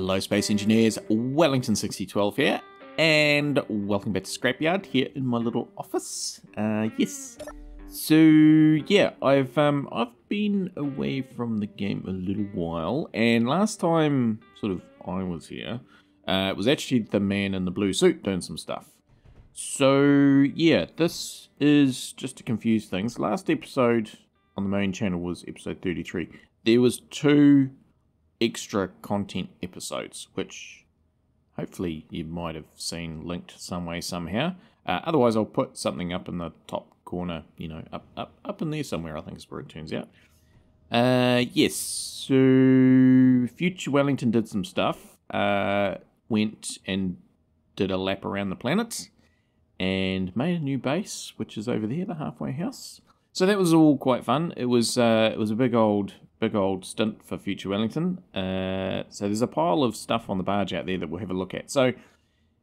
Hello, Space Engineers. Wellington 6012 here, and welcome back to Scrapyard here in my little office. Uh, yes. So yeah, I've um I've been away from the game a little while, and last time sort of I was here, uh, it was actually the man in the blue suit doing some stuff. So yeah, this is just to confuse things. Last episode on the main channel was episode 33. There was two extra content episodes, which hopefully you might have seen linked some way somehow. Uh, otherwise, I'll put something up in the top corner, you know, up up up in there somewhere. I think is where it turns out. Uh, yes. So Future Wellington did some stuff. Uh, went and did a lap around the planets and made a new base, which is over there, the halfway house. So that was all quite fun. It was uh, it was a big old big old stint for Future Wellington. Uh, so there's a pile of stuff on the barge out there that we'll have a look at. So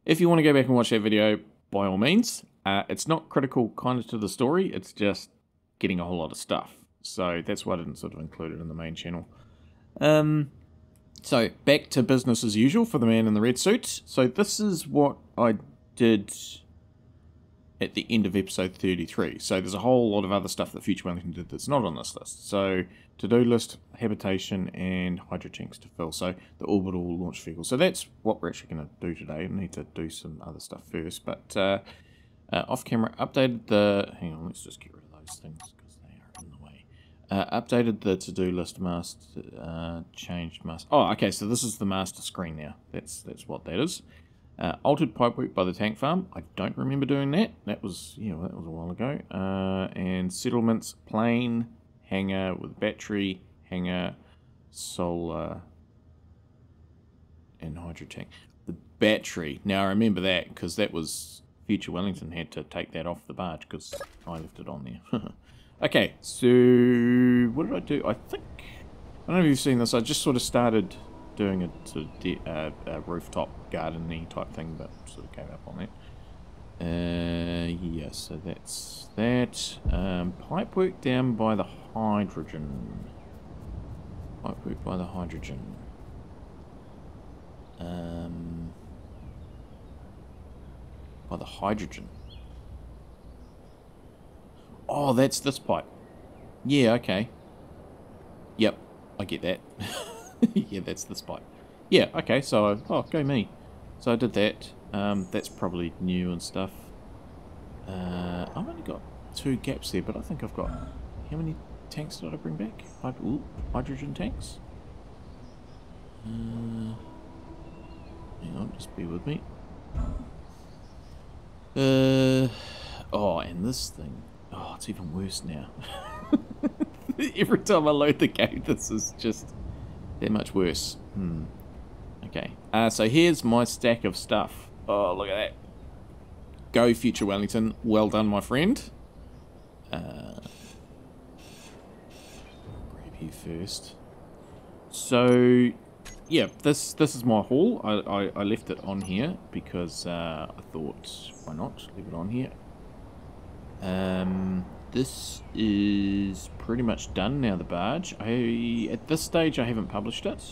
if you want to go back and watch that video, by all means. Uh, it's not critical kind of to the story. It's just getting a whole lot of stuff. So that's why I didn't sort of include it in the main channel. Um, so back to business as usual for the man in the red suit. So this is what I did at the end of episode 33. So there's a whole lot of other stuff that Future Wellington did that's not on this list. So to-do list, habitation, and hydrotanks to fill. So the orbital launch vehicle. So that's what we're actually going to do today. I need to do some other stuff first. But uh, uh, off camera, updated the... Hang on, let's just get rid of those things because they are in the way. Uh, updated the to-do list master, uh, changed master. Oh, okay, so this is the master screen now. That's, that's what that is. Uh, altered pipework by the tank farm. I don't remember doing that. That was, yeah, that was a while ago. Uh, and settlements, plane, hangar with battery, hangar, solar, and hydro tank. The battery. Now I remember that because that was Future Wellington had to take that off the barge because I left it on there. okay, so what did I do? I think I don't know if you've seen this. I just sort of started doing a sort of uh, a rooftop gardening type thing, but sort of gave up on that. Uh, yeah, so that's that. Um, pipework down by the hydrogen. Pipe work by the hydrogen. Um, by the hydrogen. Oh, that's this pipe. Yeah, okay. Yep, I get that. yeah, that's the spot. Yeah, okay, so, oh, go me. So I did that. Um, that's probably new and stuff. Uh, I've only got two gaps there, but I think I've got... How many tanks did I bring back? Ooh, hydrogen tanks? Uh, hang on, just be with me. Uh, oh, and this thing. Oh, it's even worse now. Every time I load the game, this is just they're much worse. Hmm. Okay. Uh, so here's my stack of stuff. Oh, look at that. Go, Future Wellington. Well done, my friend. Uh, grab you first. So, yeah, this this is my haul. I, I, I left it on here because uh, I thought, why not leave it on here? Um, this is pretty much done now, the barge. I At this stage, I haven't published it.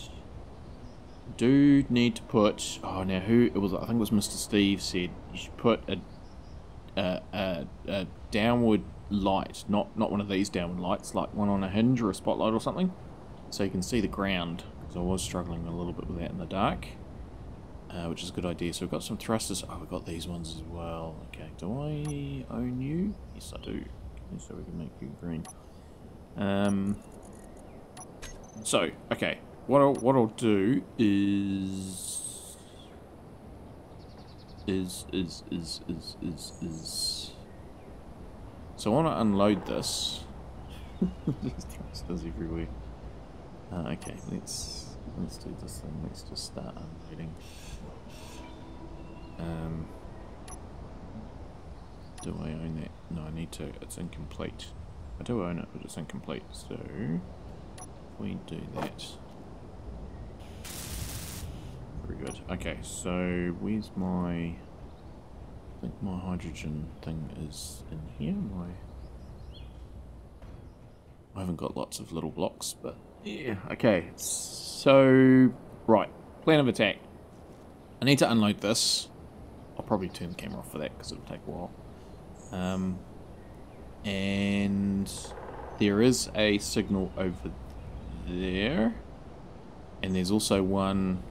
Do need to put... Oh, now who... It was. I think it was Mr. Steve said you should put a, a, a, a downward light. Not, not one of these downward lights, like one on a hinge or a spotlight or something. So you can see the ground. Because I was struggling a little bit with that in the dark. Uh, which is a good idea. So we've got some thrusters. Oh, we've got these ones as well. Okay, do I own you? Yes, I do so we can make you green. Um, so, okay, what I'll, what I'll do is, is, is, is, is, is, is, so I want to unload this. There's thrusters everywhere. Uh, okay, let's, let's do this thing, let's just start unloading. Um, do I own that? No, I need to. It's incomplete. I do own it, but it's incomplete. So, we do that. Very good. Okay, so where's my... I think my hydrogen thing is in here. My... I haven't got lots of little blocks, but yeah. Okay, so... Right. plan of attack. I need to unload this. I'll probably turn the camera off for that because it'll take a while. Um, and there is a signal over there. And there's also one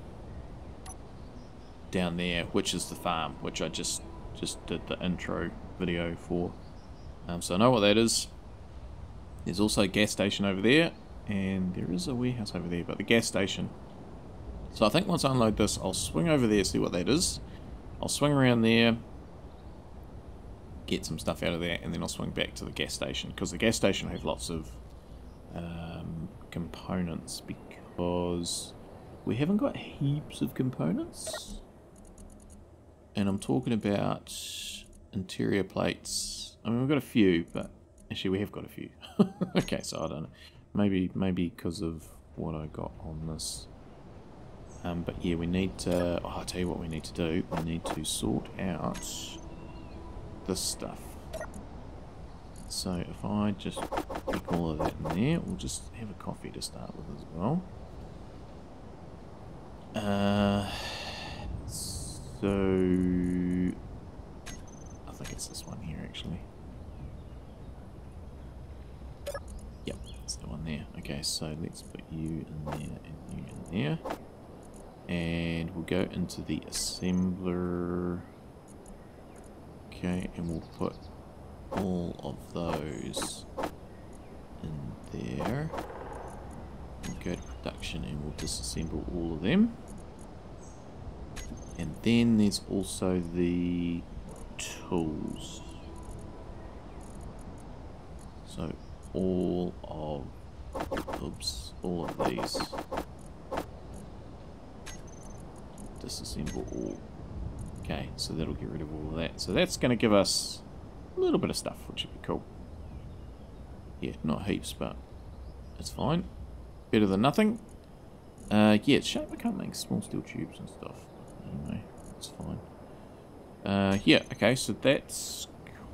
down there, which is the farm, which I just just did the intro video for. Um, so I know what that is. There's also a gas station over there, and there is a warehouse over there, but the gas station. So I think once I unload this, I'll swing over there, see what that is. I'll swing around there, get some stuff out of there, and then I'll swing back to the gas station, because the gas station have lots of um, components, because we haven't got heaps of components. And I'm talking about interior plates. I mean, we've got a few, but actually we have got a few. okay, so I don't know. Maybe, maybe because of what I got on this. Um, but yeah, we need to... Oh, I'll tell you what we need to do. We need to sort out this stuff. So if I just pick all of that in there, we'll just have a coffee to start with as well. Uh, so I think it's this one here actually. Yep, it's the one there. Okay, so let's put you in there and you in there. And we'll go into the assembler. Okay, and we'll put all of those in there. We'll go to production and we'll disassemble all of them. And then there's also the tools. So all of, oops, all of these. Disassemble all. Okay, so that'll get rid of all of that. So that's going to give us a little bit of stuff, which would be cool. Yeah, not heaps, but it's fine. Better than nothing. Uh, yeah, it's shame I can't make small steel tubes and stuff. Anyway, it's fine. Uh, yeah, okay, so that's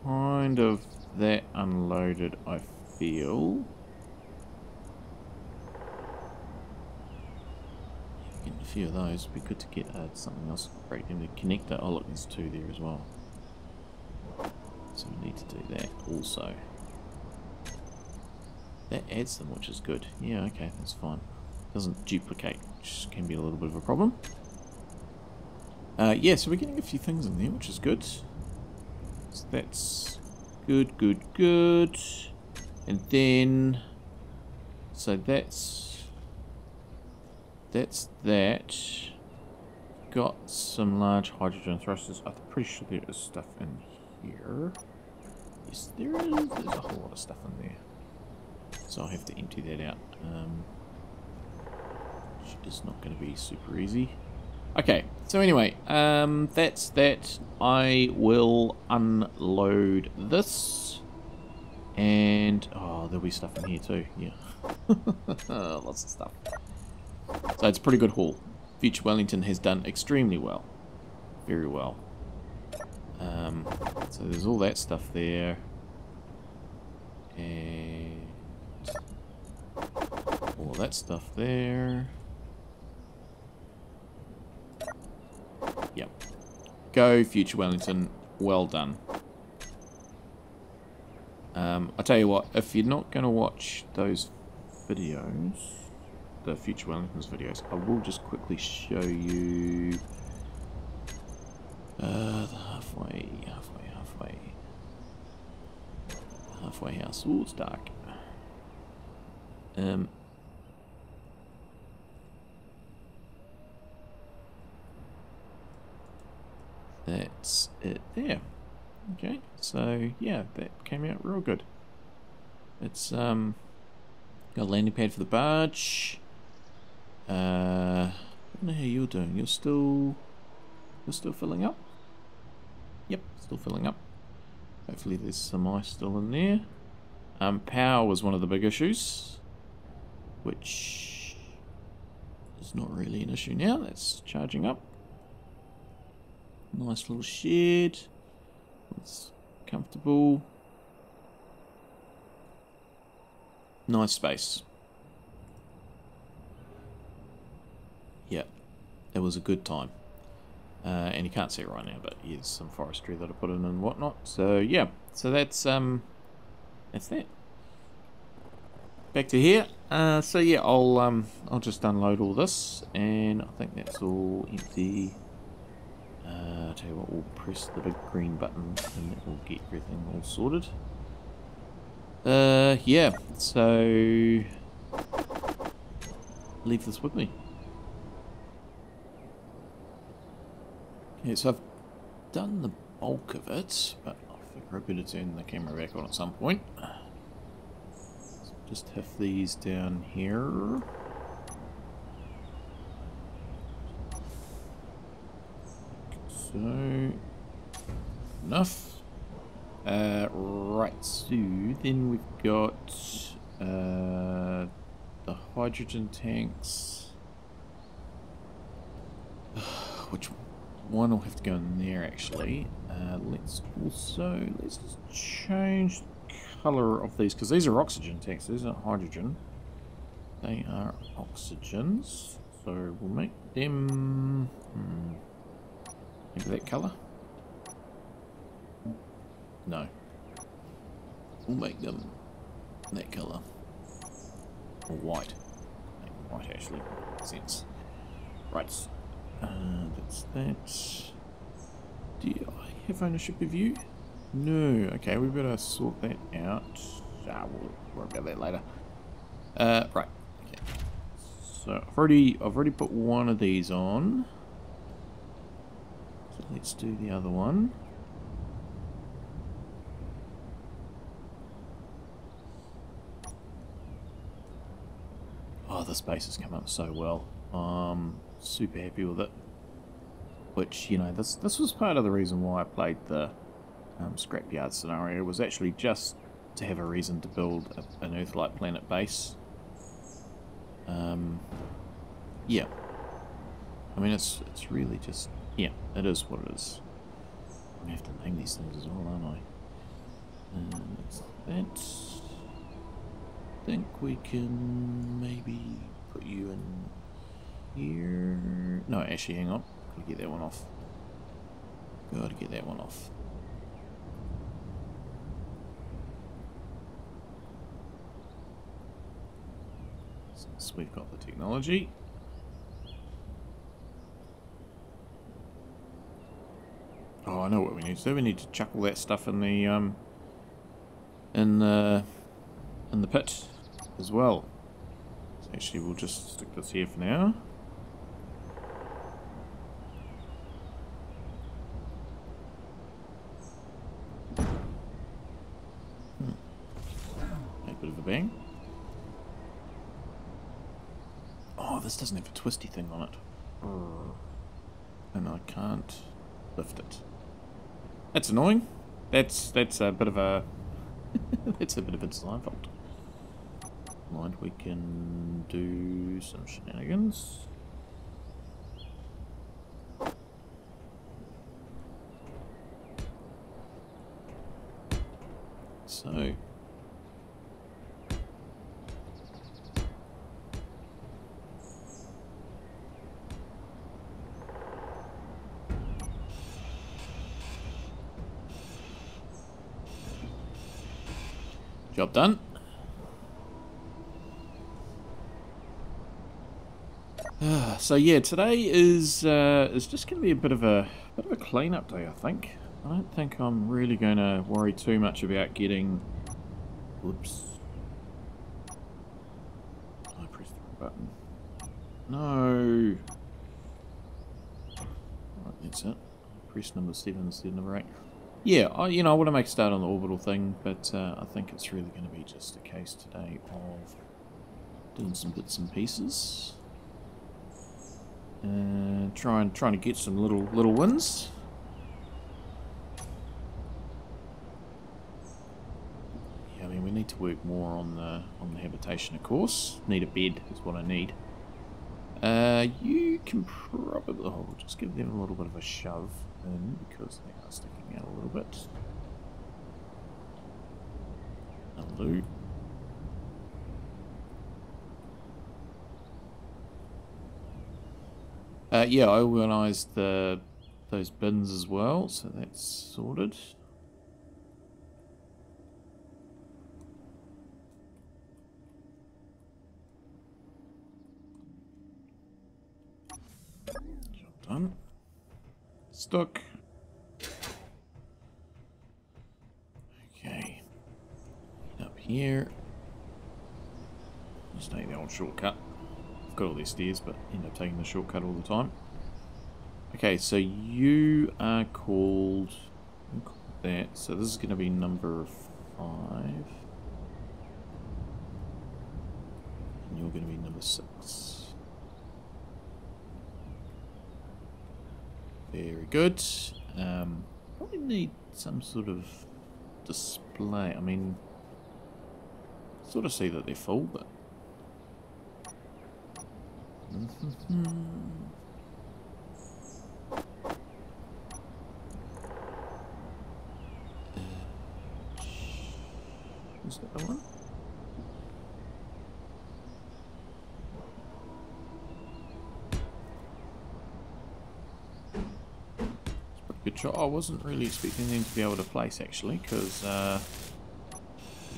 kind of that unloaded, I feel. Getting a few of those. Would be good to get uh, something else great in the connector. Oh, look, there's two there as well. So we need to do that also. That adds them, which is good. Yeah, okay, that's fine. Doesn't duplicate, which can be a little bit of a problem. Uh, yeah, so we're getting a few things in there, which is good. So that's good, good, good. And then, so that's, that's that. Got some large hydrogen thrusters. I'm pretty sure there is stuff in here. Yes, there is. There's a whole lot of stuff in there. So I'll have to empty that out. Um, which is not going to be super easy. Okay, so anyway, um, that's that. I will unload this. And, oh, there'll be stuff in here too, yeah. Lots of stuff. So it's a pretty good haul. Future Wellington has done extremely well. Very well. Um, so there's all that stuff there. And all that stuff there. Yep. Go, Future Wellington. Well done. Um, I tell you what, if you're not going to watch those videos, the Future Wellington's videos, I will just quickly show you uh, the halfway, halfway, halfway, halfway house. Ooh, it's dark. Um, that's it there. Okay, so yeah, that came out real good. It's um got a landing pad for the barge. Uh, don't know how you're doing. You're still you're still filling up. Yep, still filling up. Hopefully there's some ice still in there. Um, power was one of the big issues, which is not really an issue now. That's charging up. Nice little shed. It's comfortable. Nice space. Yep. It was a good time. Uh, and you can't see it right now, but here's some forestry that I put in and whatnot. So yeah, so that's um, that's that. Back to here. Uh, so yeah, I'll um, I'll just unload all this, and I think that's all empty. Uh, I'll tell you what, we'll press the big green button, and it will get everything all sorted. Uh, yeah. So leave this with me. Okay, so I've done the bulk of it, but I figure better turn the camera back on at some point. So just have these down here. So, enough. Uh, right, so then we've got uh, the hydrogen tanks. Which one will have to go in there actually. Uh, let's also let's just change the color of these because these are oxygen tanks. These aren't hydrogen. They are oxygens. So we'll make them hmm, maybe that color. No. We'll make them that color or white. White actually sense. Right. Uh, that's that. Do I have ownership of you? No. Okay, we better sort that out. Ah, we'll worry about that later. Uh, right. Okay. So I've already I've already put one of these on. So let's do the other one. Oh, the space has come up so well. Um, super happy with it. Which, you know, this this was part of the reason why I played the um, scrapyard scenario, was actually just to have a reason to build a, an Earth-like planet base. Um, yeah. I mean, it's it's really just, yeah, it is what it is. I'm going to have to name these things as well, aren't I? And that's that. I think we can maybe put you in here. No, actually, hang on. Gotta get that one off. Gotta get that one off. Since we've got the technology. Oh, I know what we need to do. We need to chuck all that stuff in the um in the in the pit as well. So actually, we'll just stick this here for now. Bang. Oh, this doesn't have a twisty thing on it. Hmm. And I can't lift it. That's annoying. That's that's a bit of a it's a bit of a design fault. Mind we can do some shenanigans. So Job done. so yeah, today is uh, is just going to be a bit of a bit of a cleanup day, I think. I don't think I'm really going to worry too much about getting. Whoops. I pressed the wrong button. No. Right, that's it. Press number seven instead of number eight. Yeah, I, you know, I want to make a start on the orbital thing, but uh, I think it's really going to be just a case today of doing some bits and pieces. And trying trying to get some little little wins. Yeah, I mean we need to work more on the on the habitation of course. Need a bed is what I need. Uh, you can probably oh, just give them a little bit of a shove in because they are sticking out a little bit. Hello. Uh, yeah, I organised the those bins as well, so that's sorted. Job done. Stuck. Okay. Up here. Just take the old shortcut. I've got all these stairs, but end up taking the shortcut all the time. Okay, so you are called that. So this is going to be number five. And you're going to be number six. Very good. Um, probably need some sort of display. I mean, sort of see that they're full, but. Is that the one? I wasn't really expecting them to be able to place actually, because uh,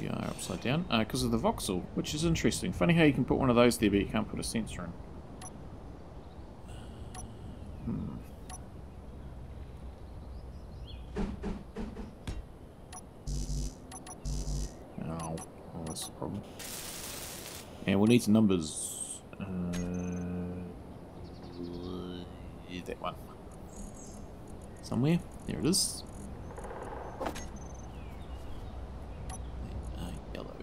we are upside down. Because uh, of the voxel, which is interesting. Funny how you can put one of those there, but you can't put a sensor in. Hmm. Oh, well, that's the problem. And we'll need some numbers. Uh, that one somewhere. There it is. Uh, yellow.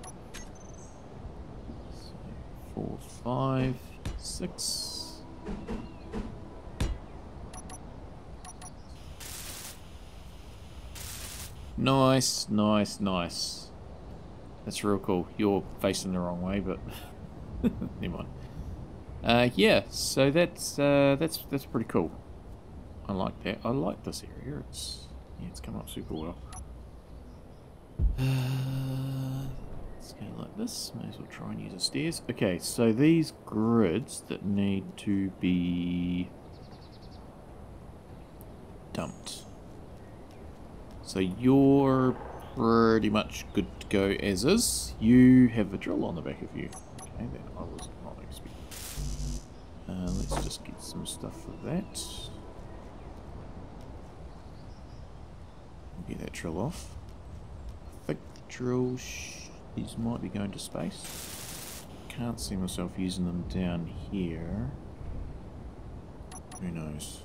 Four, five, six. Nice, nice, nice. That's real cool. You're facing the wrong way, but never mind. Uh, yeah, so that's uh, that's that's pretty cool. I like that. I like this area. It's yeah, it's come up super well. Uh, let's go like this. May as well try and use the stairs. Okay, so these grids that need to be dumped. So you're pretty much good to go as is. You have a drill on the back of you. Okay, that I was not expecting. Uh, let's just get some stuff for that. Get that drill off. I think the drills, these might be going to space. Can't see myself using them down here. Who knows?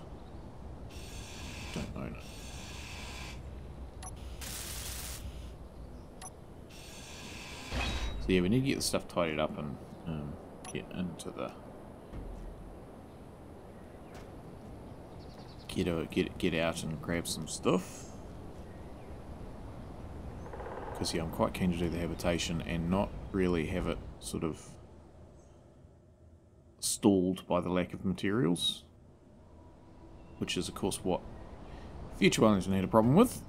Don't know. So yeah, we need to get the stuff tidied up and um, get into the get a, get get out and grab some stuff because yeah, I'm quite keen to do the habitation and not really have it sort of stalled by the lack of materials, which is of course what future Wellington had a problem with.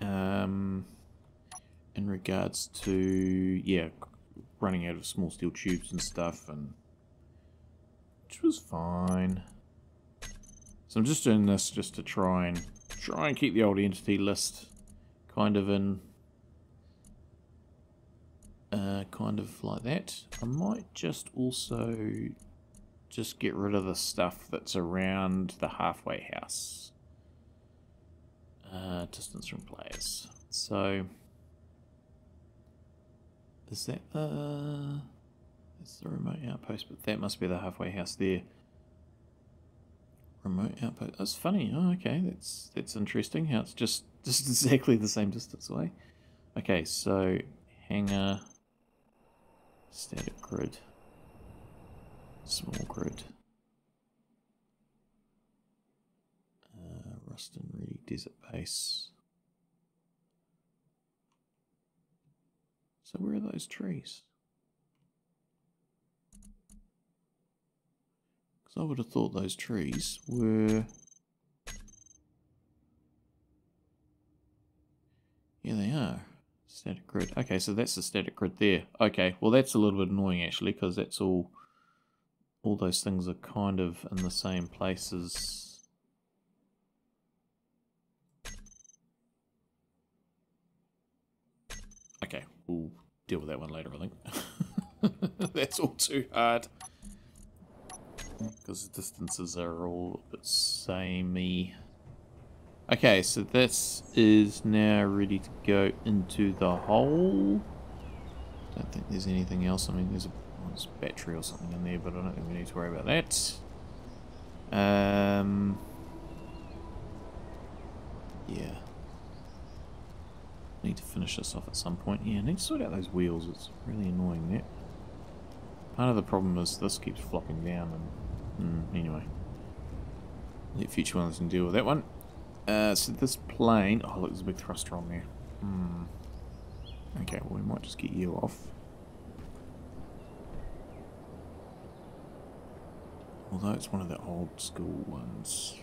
Um, in regards to yeah, running out of small steel tubes and stuff, and which was fine. So I'm just doing this just to try and try and keep the old entity list kind of in uh, kind of like that. I might just also just get rid of the stuff that's around the halfway house. Uh, distance from players. So, is that the... That's the remote outpost, but that must be the halfway house there. Remote outpost. That's funny. Oh, okay. That's that's interesting. How it's just just exactly the same distance away. Okay, so hangar. Static grid. Small grid. Uh, Ruston Reedy Desert Base. So where are those trees? Because I would have thought those trees were... Yeah, they are. Static grid. Okay, so that's the static grid there. Okay, well that's a little bit annoying actually because that's all all those things are kind of in the same places. Okay, we'll deal with that one later, I think. That's all too hard. Because the distances are all a bit samey. Okay, so this is now ready to go into the hole. Don't think there's anything else. I mean, there's a, there's a battery or something in there, but I don't think we need to worry about that. Um, yeah. Need to finish this off at some point. Yeah, I need to sort out those wheels. It's really annoying that. Part of the problem is this keeps flopping down and... Mm, anyway. Let future ones can deal with that one. Uh, so this plane... Oh, look, there's a big thruster on there. Hmm. Okay, well, we might just get you off. Although it's one of the old school ones.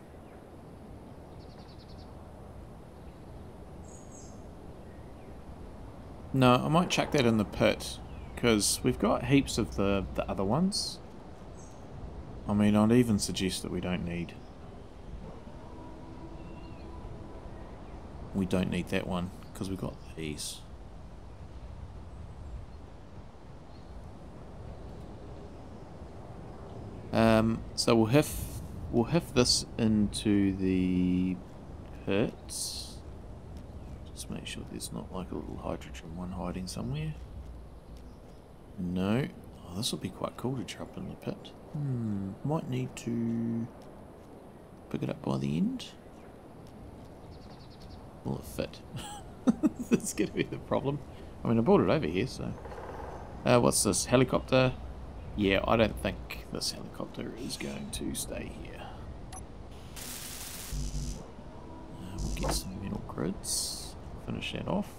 No, I might chuck that in the pit. Because we've got heaps of the, the other ones. I mean, I'd even suggest that we don't need We don't need that one because we've got these. Um, so we'll have we'll have this into the pit. Just make sure there's not like a little hydrogen one hiding somewhere. No. Oh, this will be quite cool to drop in the pit. Hmm. Might need to pick it up by the end. Will it fit? That's going to be the problem. I mean, I brought it over here, so... Uh, what's this? Helicopter? Yeah, I don't think this helicopter is going to stay here. Uh, we'll get some metal grids. Finish that off.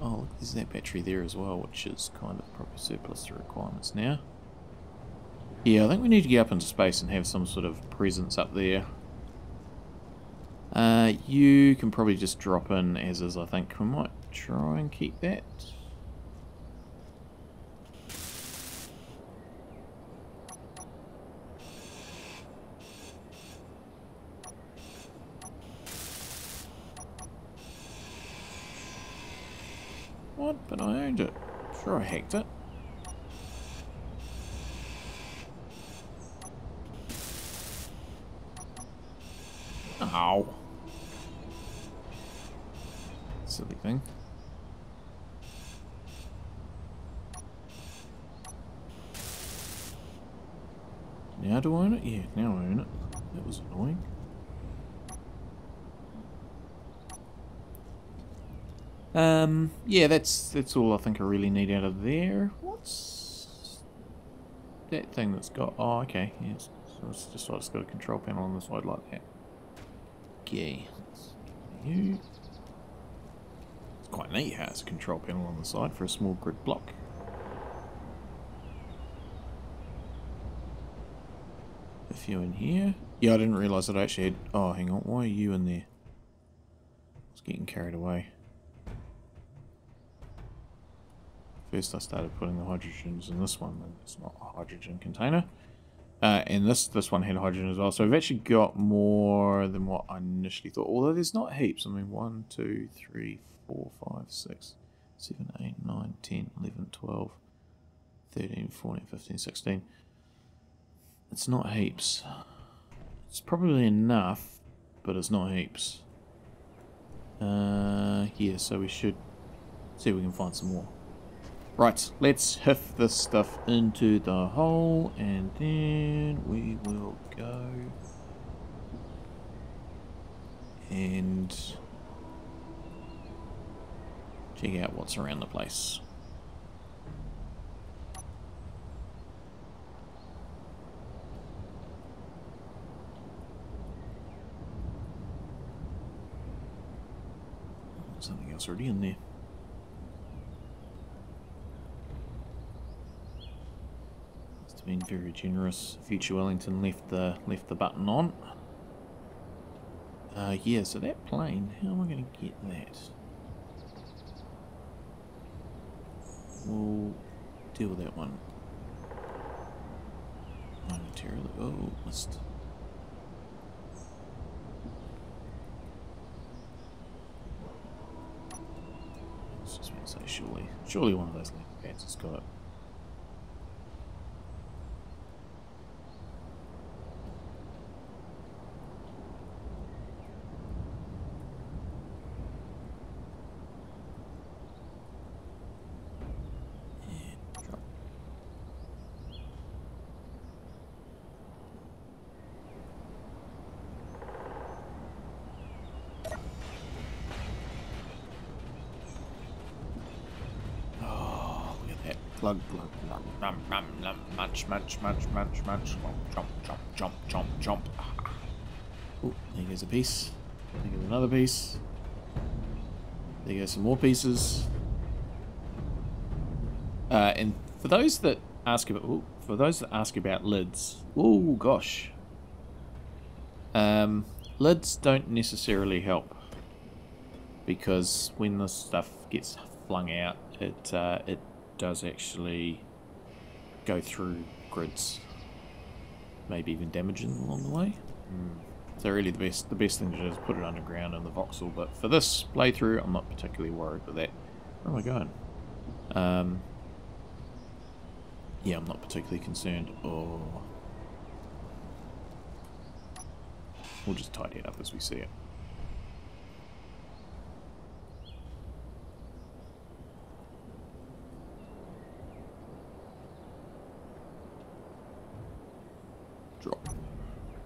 Oh, look, there's that battery there as well, which is kind of probably surplus to requirements now. Yeah, I think we need to get up into space and have some sort of presence up there. Uh, you can probably just drop in as is, I think. We might try and keep that. What? But I owned it. Sure I hacked it. Ow. Silly thing. Now do I own it? Yeah, now I own it. That was annoying. Um, yeah, that's that's all I think I really need out of there. What's that thing that's got? Oh, okay. Yes, so it's just like it's got a control panel on the side like that. Okay, you quite neat how it's a control panel on the side for a small grid block. A few in here. Yeah, I didn't realise that I actually had... Oh, hang on. Why are you in there? I was getting carried away. First I started putting the hydrogens in this one, it's not a hydrogen container. Uh, and this this one had hydrogen as well. So we've actually got more than what I initially thought. Although there's not heaps. I mean, 1, 2, 3, 4, 5, 6, 7, 8, 9, 10, 11, 12, 13, 14, 15, 16. It's not heaps. It's probably enough, but it's not heaps. Uh, yeah, so we should see if we can find some more. Right, let's hiff this stuff into the hole and then we will go and check out what's around the place. Something else already in there. Must have been very generous. Future Wellington left the left the button on. Uh, yeah, so that plane, how am I going to get that? We'll deal with that one momentarily. Oh, must. This is one say surely. Surely one of those leopard pants has got Munch, munch, munch. Jump, jump, jump, jump, jump. Oh, there goes a piece. There goes another piece. There goes some more pieces. Uh, and for those that ask about, ooh, for those that ask about lids, oh gosh, um, lids don't necessarily help because when the stuff gets flung out, it uh, it does actually go through grids, maybe even damaging them along the way. So really, the best the best thing to do is put it underground in the voxel. But for this playthrough, I'm not particularly worried with that. Where am I going? Um, yeah, I'm not particularly concerned. Oh, we'll just tidy it up as we see it. Drop.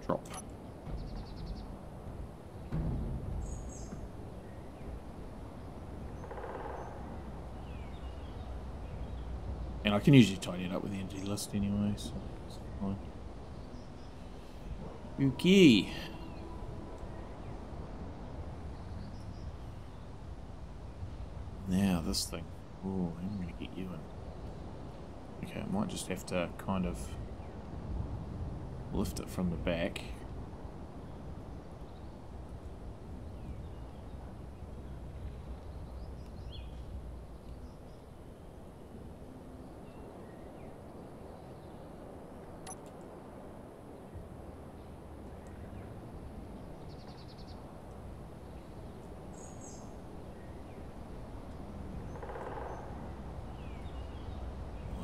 Drop. And I can usually tidy it up with the entity list anyway, so it's fine. Okay. Now this thing. Oh, I'm gonna get you in. Okay, I might just have to kind of lift it from the back.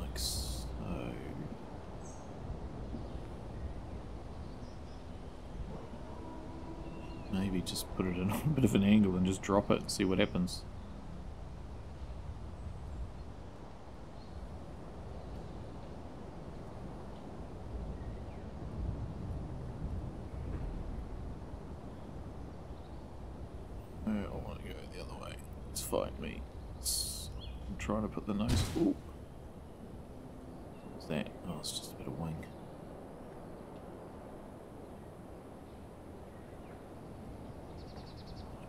Like so. Maybe just put it in a bit of an angle and just drop it and see what happens. Oh, I want to go the other way. It's fine, me. It's- I'm trying to put the nose. Ooh. What's that? Oh, it's just a bit of wing.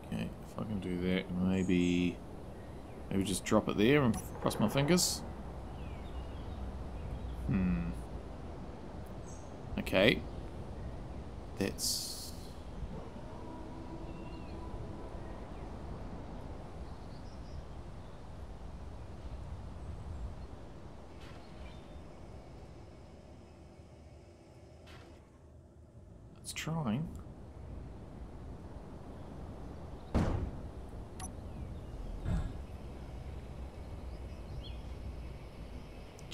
Okay, if I can do that, maybe, maybe just drop it there and cross my fingers. Hmm. Okay. That's. It's trying.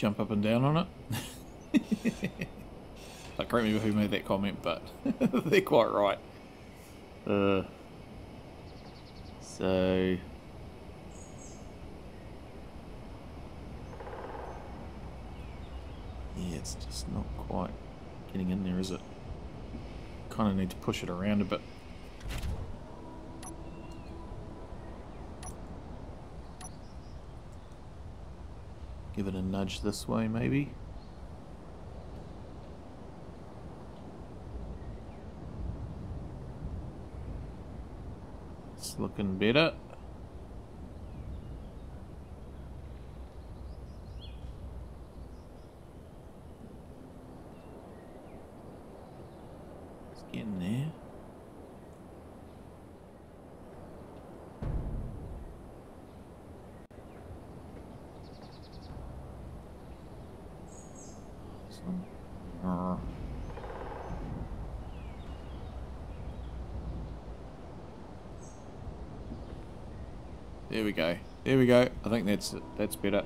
Jump up and down on it. I can't remember who made that comment, but they're quite right. Uh, so. Yeah, it's just not quite getting in there, is it? Kind of need to push it around a bit. Give it a nudge this way, maybe. It's looking better. It's getting there. Some- uh, There we go. There we go. I think that's that's better.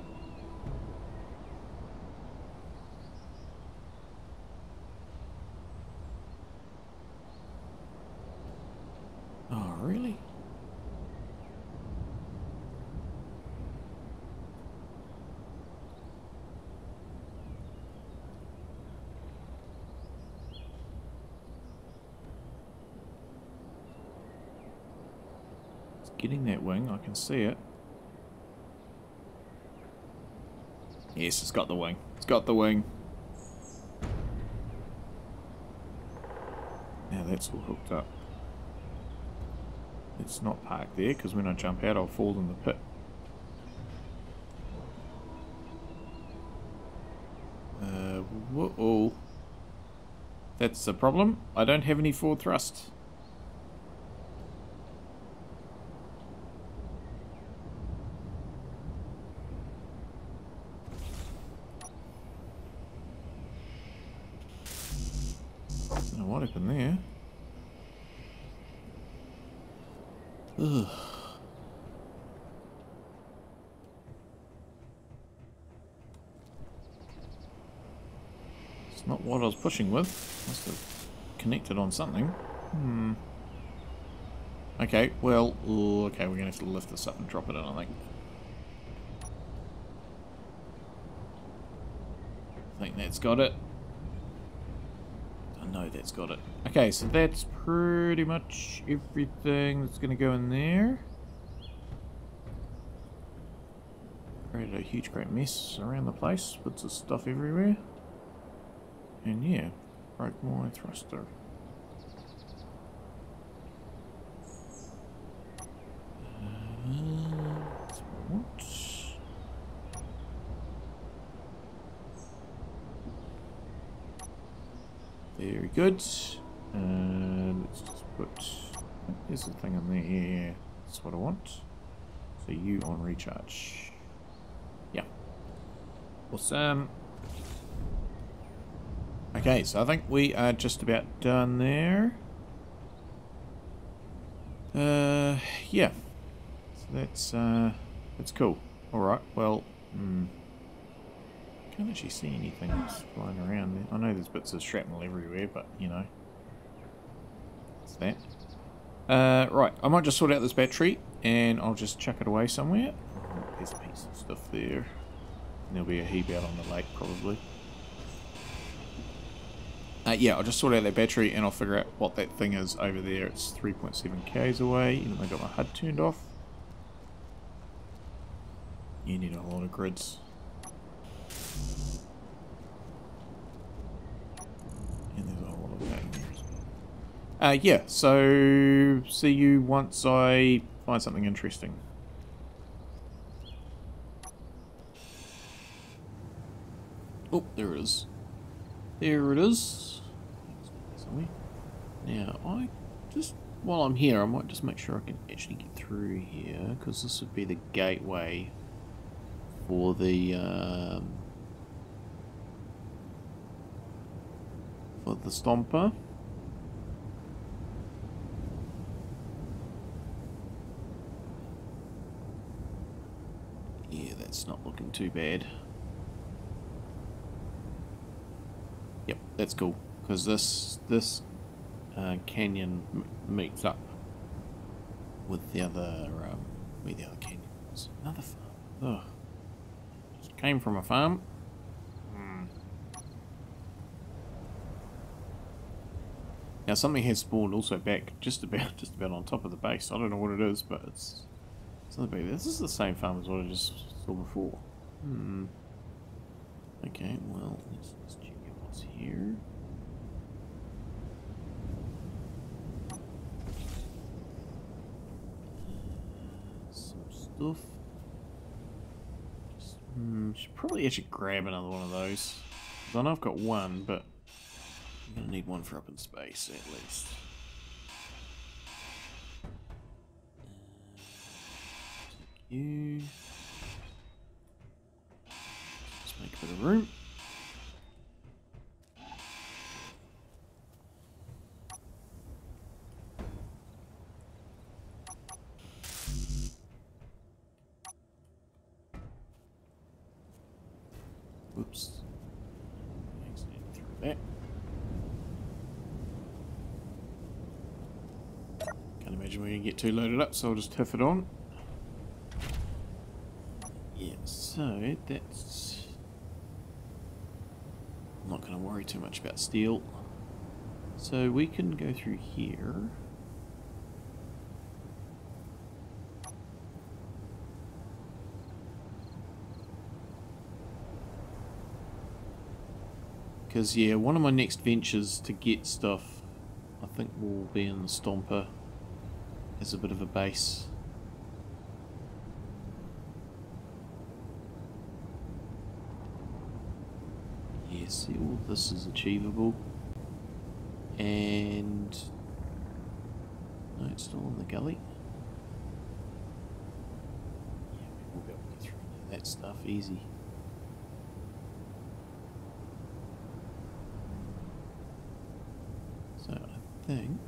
Oh, really? It's getting that wing, I can see it. Yes, it's got the wing. It's got the wing. Now that's all hooked up. It's not parked there because when I jump out I'll fall in the pit. Uh, whoa. That's the problem. I don't have any forward thrust. Don't know what happened there. Ugh. It's pushing with. Must have connected on something. Hmm. Okay, well, okay, we're going to have to lift this up and drop it in, I think. I think that's got it. I know that's got it. Okay, so that's pretty much everything that's going to go in there. Created a huge great mess around the place, bits of stuff everywhere. And yeah, broke my thruster. Uh. Very good. And let's just put. Here's the thing in there. That's what I want. So you on recharge. Yeah. Awesome. Okay, so I think we are just about done there. Uh, yeah. So that's uh, that's cool. All right. Well, hmm. Can't actually see anything flying around there. I know there's bits of shrapnel everywhere, but you know. What's that? Uh, right, I might just sort out this battery and I'll just chuck it away somewhere. Oh, there's a piece of stuff there. And there'll be a heap out on the lake probably. Uh, yeah, I'll just sort out that battery and I'll figure out what that thing is over there. It's 3.7 k's away and I got my HUD turned off. You need a lot of grids. And there's a whole lot of that. Uh, yeah, so see you once I find something interesting. Oh, there it is. There it is. Now, I just, while I'm here, I might just make sure I can actually get through here, because this would be the gateway for the, um, for the Stomper. Yeah, that's not looking too bad. Yep, that's cool because this this uh, canyon meets up with the other um, where the other canyon was. Another farm. Ugh. Just came from a farm. Hmm. Now something has spawned also back just about just about on top of the base. I don't know what it is, but it's something big. This is the same farm as what I just saw before. Hmm. Okay, well let's, let's check out what's here. Stuff. Just, hmm, should probably actually grab another one of those. I know I've got one, but I'm gonna need one for up in space at least. Take you. Let's make a bit of room. Oops. Accidentally threw that. Can't imagine we're going to get loaded up, so I'll just tiff it on. Yeah, so that's... I'm not going to worry too much about steel. So we can go through here. Because, yeah, one of my next ventures to get stuff, I think will be in the Stomper as a bit of a base. Yeah, all this is achievable. And... No, it's still in the gully. Yeah, we'll be able to get through that stuff easy. So I think...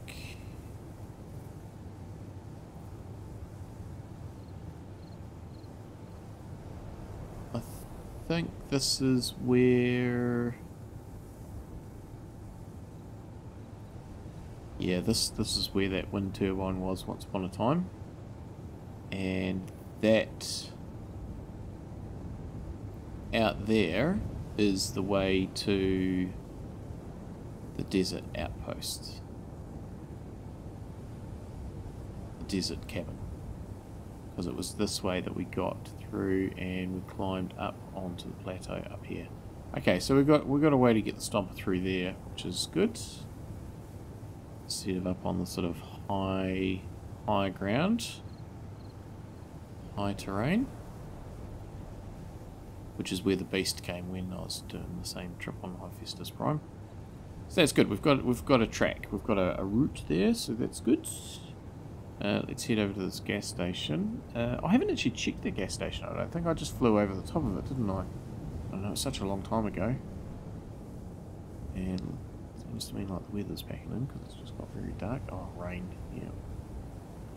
I think this is where... Yeah, this this is where that wind turbine was once upon a time. And that out there is the way to the desert outpost. The desert cabin. Because it was this way that we got through and we climbed up onto the plateau up here. Okay, so we've got we've got a way to get the stomper through there, which is good. Set it up on the sort of high high ground. High terrain. Which is where the beast came when I was doing the same trip on High Festus Prime. So that's good. We've got we've got a track. We've got a, a route there, so that's good. Uh, let's head over to this gas station. Uh, I haven't actually checked the gas station. I don't think I just flew over the top of it, didn't I? I don't know. It's such a long time ago. And seems to me like the weather's backing in because it's just got very dark. Oh, rain. Yeah.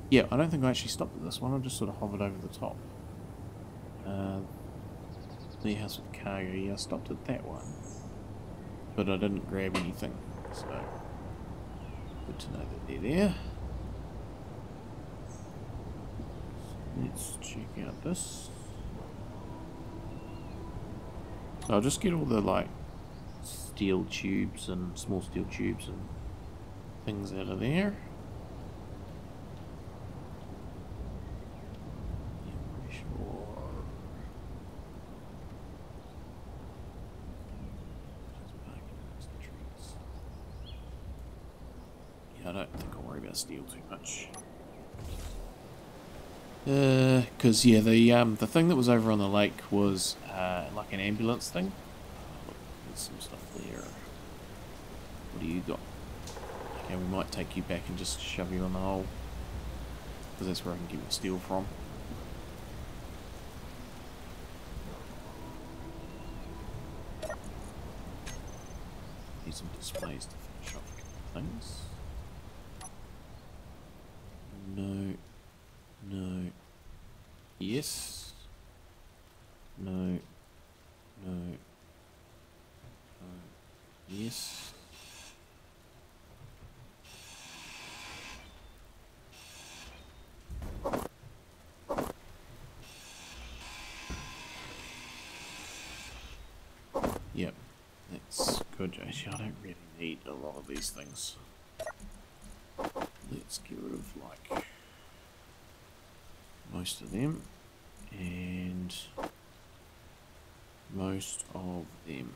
Yeah, I don't think I actually stopped at this one. I just sort of hovered over the top. Uh, the house with cargo. Yeah, I stopped at that one but I didn't grab anything, so good to know that they're there. Let's check out this. I'll just get all the like steel tubes and small steel tubes and things out of there. Yeah, I don't think I'll worry about steel too much. Because, uh, yeah, the um, the thing that was over on the lake was uh, like an ambulance thing. Look, there's some stuff there. What do you got? Okay, we might take you back and just shove you in the hole. Because that's where I can get the steel from. Need some displays to finish off things. No. No. Yes. No. No. No. Yes. Yep, that's good. Actually, I don't really need a lot of these things let's get rid of like most of them and most of them.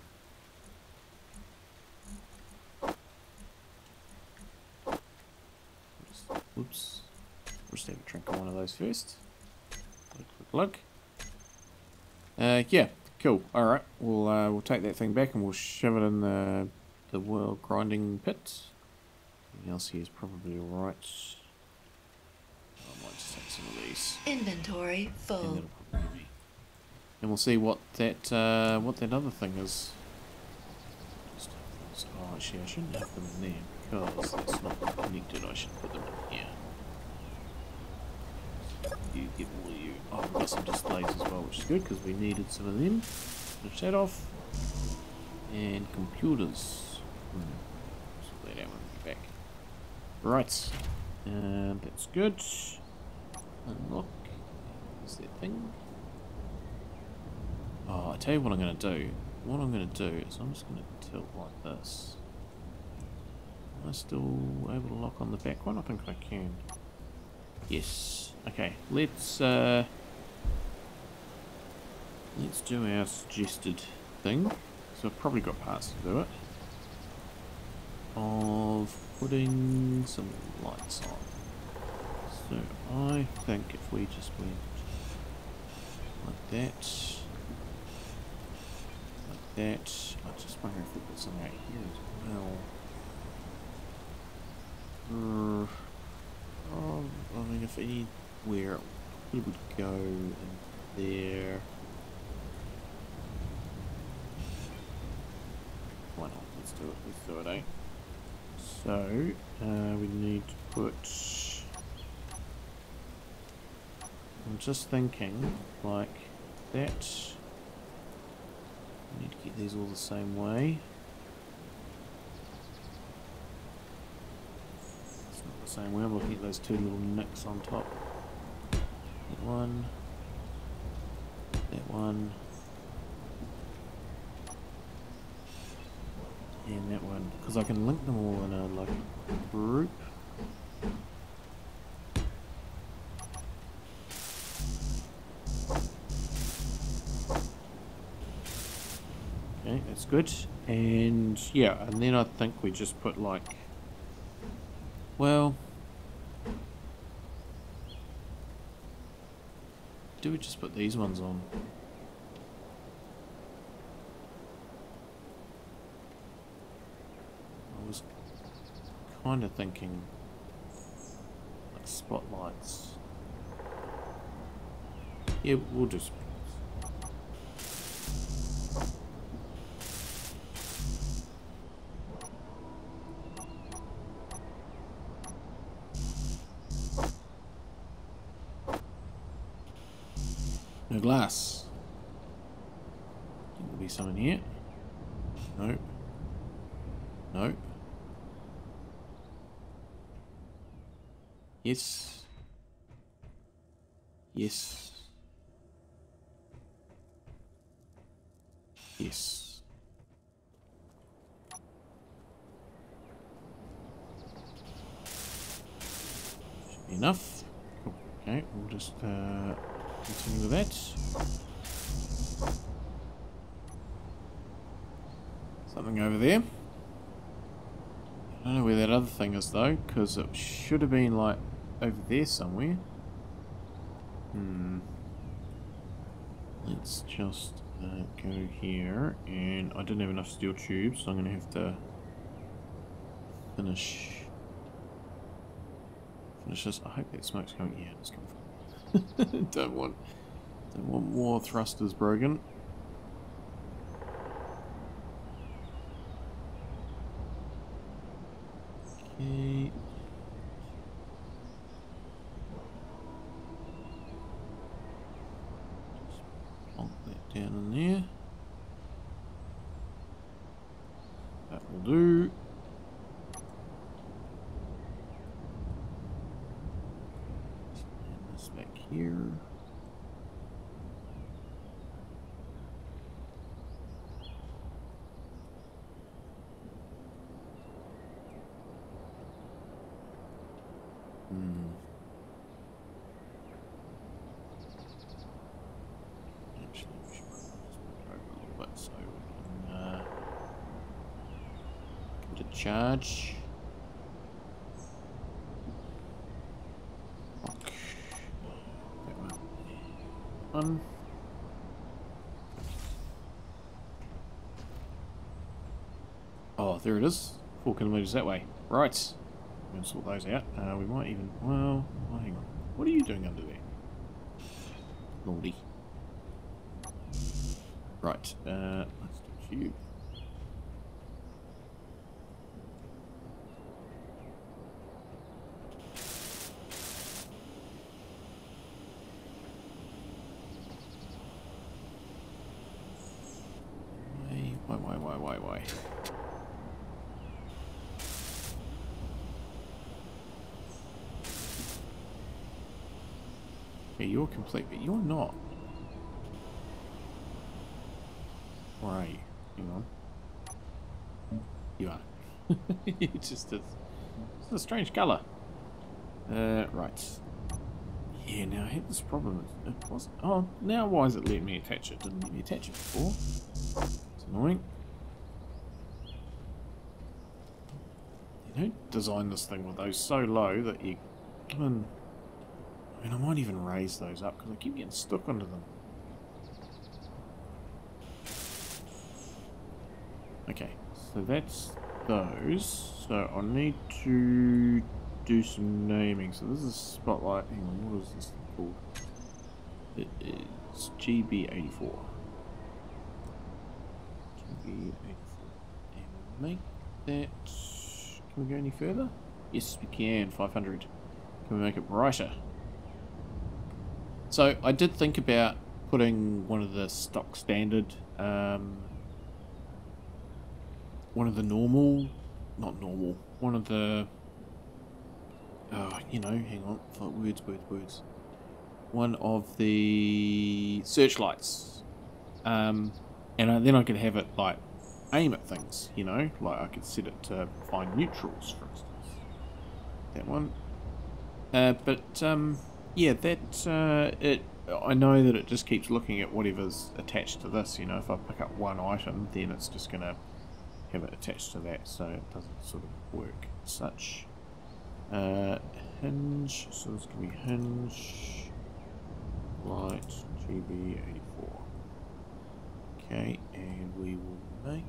Oops. We'll just have a drink on one of those first. Look, look, look. Uh, yeah, cool. All right, we'll uh, we'll take that thing back and we'll shove it in the the world grinding pit. Everything else here is probably alright. Oh, I might just take some of these. Inventory full. And, and we'll see what that uh, what that other thing is. Oh, actually, I shouldn't have them in there because that's not connected. I should put them in here. You get all you. Oh, we've got some displays as well, which is good because we needed some of them. Finish that off. And computers. Hmm. So that one back. Right. Um, that's good. Unlock. Is that thing? Oh, I tell you what I'm going to do. What I'm going to do is I'm just going to tilt like this. Am I still able to lock on the back one? I think I can. Yes. Okay, let's uh, let's do our suggested thing. So I've probably got parts to do it. Of putting some lights on. So I think if we just went like that, like that, I just wonder if we put some out here as well. Uh, oh, I mean, if anywhere we would go in there. Why not? Let's do it. Let's do it, eh? So, uh, we need to put I'm just thinking, like, that. I need to get these all the same way. It's not the same way, I'm looking at those two little nicks on top. That one. That one. And that one. Because I can link them all in a, like, group. Good. And yeah, and then I think we just put like, well, do we just put these ones on? I was kind of thinking like spotlights. Yeah, we'll just glass. Think there'll be some in here. No. No. Yes. Yes. Yes. Enough. Okay, we'll just uh Continue with that. Something over there. I don't know where that other thing is though, because it should have been like over there somewhere. Hmm. Let's just uh, go here, and I didn't have enough steel tubes, so I'm going to have to finish finish this. I hope that smoke's coming. Yeah, it's coming. don't want don't want more thrusters broken. Okay. Just plonk that down in there. That will do. here. Hmm. Actually, we should over a little bit so we can uh, charge. one. Oh, there it is. Four kilometres that way. Right. Going to sort those out. Uh, we might even... Well, oh, hang on. What are you doing under there? Naughty. Right. Uh, let's do you. why, why, why, why, why? Okay, you're complete, but you're not. Where are you? Hang on. You are. it's just a, it's a strange colour. Uh, right. Yeah, now I had this problem. It was oh now why is it letting me attach it? Didn't let me attach it before. It's annoying. You don't design this thing with those so low that you can. I might even raise those up because I keep getting stuck under them. Okay, so that's those. So I need to do some naming. So this is Spotlight. Hang on, what is this called? It is GB84. GB84. And make that... Can we go any further? Yes, we can. 500. Can we make it brighter? So I did think about putting one of the stock standard, um, one of the normal, not normal, one of the oh, you know, hang on, words, words, words. One of the searchlights. Um, and then I could have it, like, aim at things, you know? Like, I could set it to find neutrals, for instance. That one. Uh, but, um, yeah, that, uh, it, I know that it just keeps looking at whatever's attached to this, you know? If I pick up one item, then it's just going to have it attached to that, so it doesn't sort of work such. Uh, hinge, so this can be hinge, light, GB84. Okay, and we will make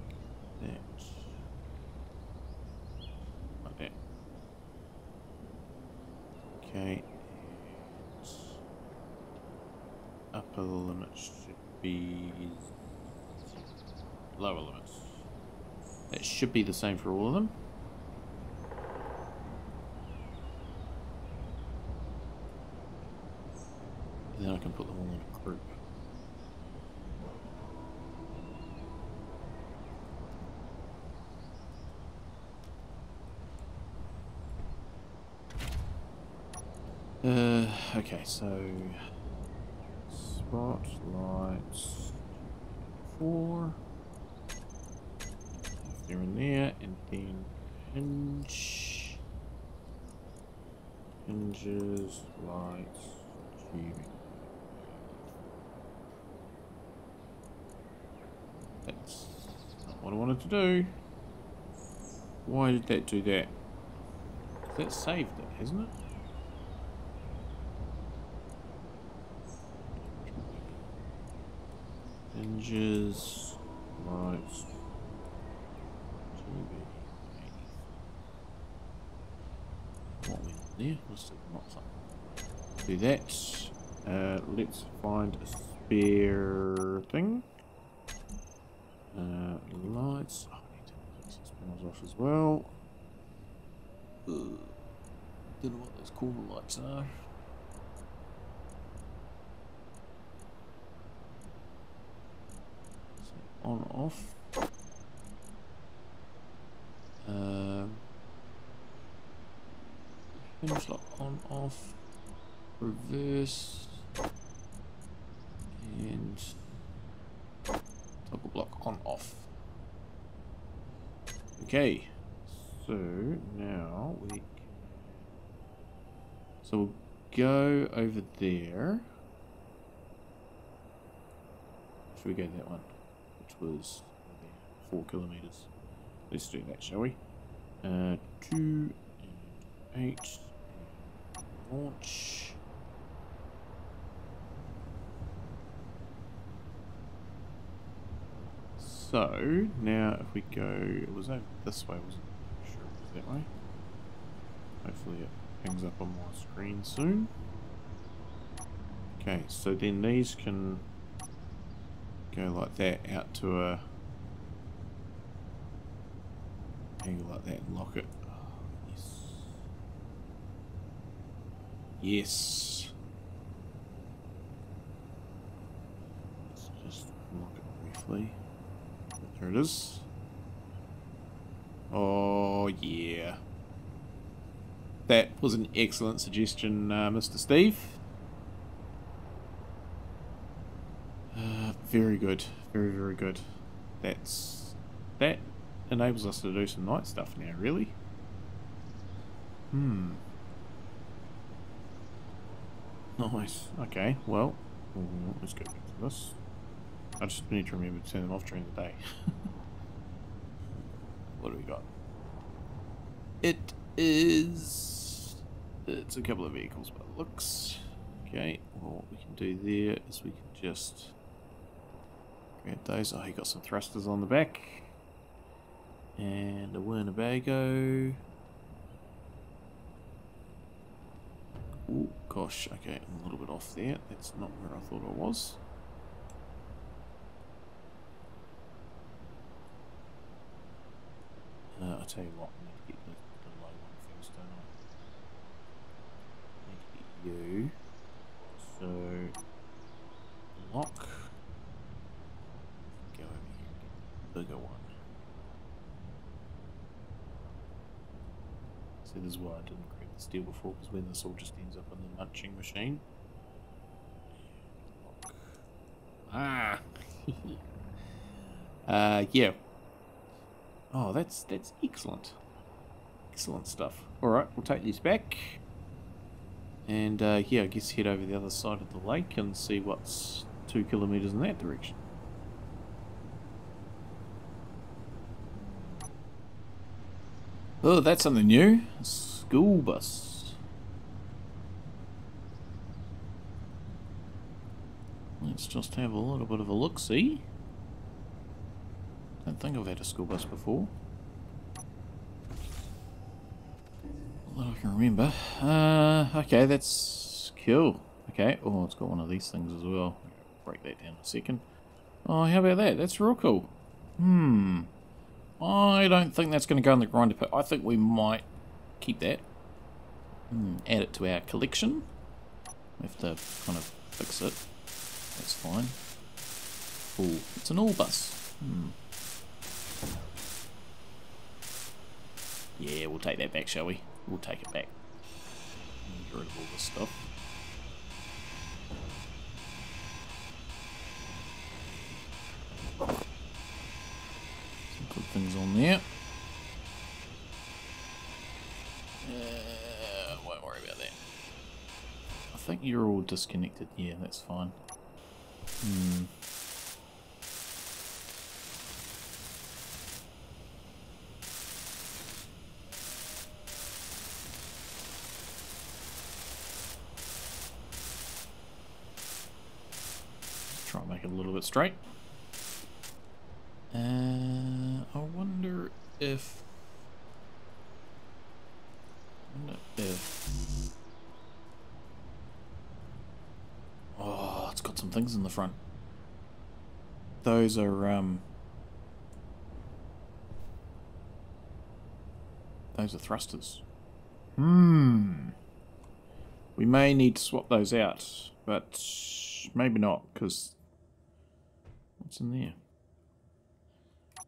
that like that. Okay, and upper limit should be lower limits. That should be the same for all of them. then I can put them all in a group. Uh, okay, so spotlights four. They're in there, and then hinge, hinges, lights, achieving. That's not what I wanted to do. Why did that do that? That saved it, hasn't it? Hinges, lights, TV. What went there? Something. Do that. Uh, let's find a spare thing. Uh, lights. Oh, I need to take these panels off as well. Uh, don't know what those corner lights are. So on off. Um, hinge lock on off. Reverse. And toggle block on off. Okay, so now we so we'll go over there. Should we go that one? Which was four kilometers. Let's do that, shall we? Uh, two, and eight, launch. So, now if we go, it was over this way, wasn't? Sure it was that way. Hopefully it hangs up on my screen soon. Okay, so then these can go like that out to a angle like that and lock it. Oh, yes. Yes. Let's just lock it briefly. There it is. Oh, yeah. That was an excellent suggestion, uh, Mr. Steve. Uh, very good. Very, very good. That's... That enables us to do some night stuff now, really. Hmm. Nice. Okay, well, mm, let's go back to this. I just need to remember to turn them off during the day. what do we got? It is... It's a couple of vehicles, but it looks... Okay, well, what we can do there is we can just grab those. Oh, he got some thrusters on the back. And a Winnebago. Oh, gosh, okay, I'm a little bit off there. That's not where I thought I was. Uh, I'll tell you what, I need to get the, the low one first, don't I? Need to get you. So, lock. Go over here and get the bigger one. See, this is why I didn't the steel before, because when this all just ends up in the munching machine. Ah! uh, yeah. Oh, that's that's excellent. Excellent stuff. Alright, we'll take these back. And uh, yeah, I guess head over the other side of the lake and see what's two kilometres in that direction. Oh, that's something new. A school bus. Let's just have a little bit of a look-see. Don't think I've had a school bus before. That I can remember. Uh, okay, that's cool. Okay, oh, it's got one of these things as well. Break that down a second. Oh, how about that? That's real cool. Hmm. I don't think that's going to go in the grinder pit. I think we might keep that. Hmm, add it to our collection. We have to kind of fix it. That's fine. Oh, it's an all bus. Hmm. Yeah, we'll take that back, shall we? We'll take it back. Get rid of all this stuff. Some good things on there. Uh, won't worry about that. I think you're all disconnected. Yeah, that's fine. Hmm. try and make it a little bit straight. Uh, I wonder if... I wonder if... Oh, it's got some things in the front. Those are, um... Those are thrusters. Hmm. We may need to swap those out, but maybe not, because What's in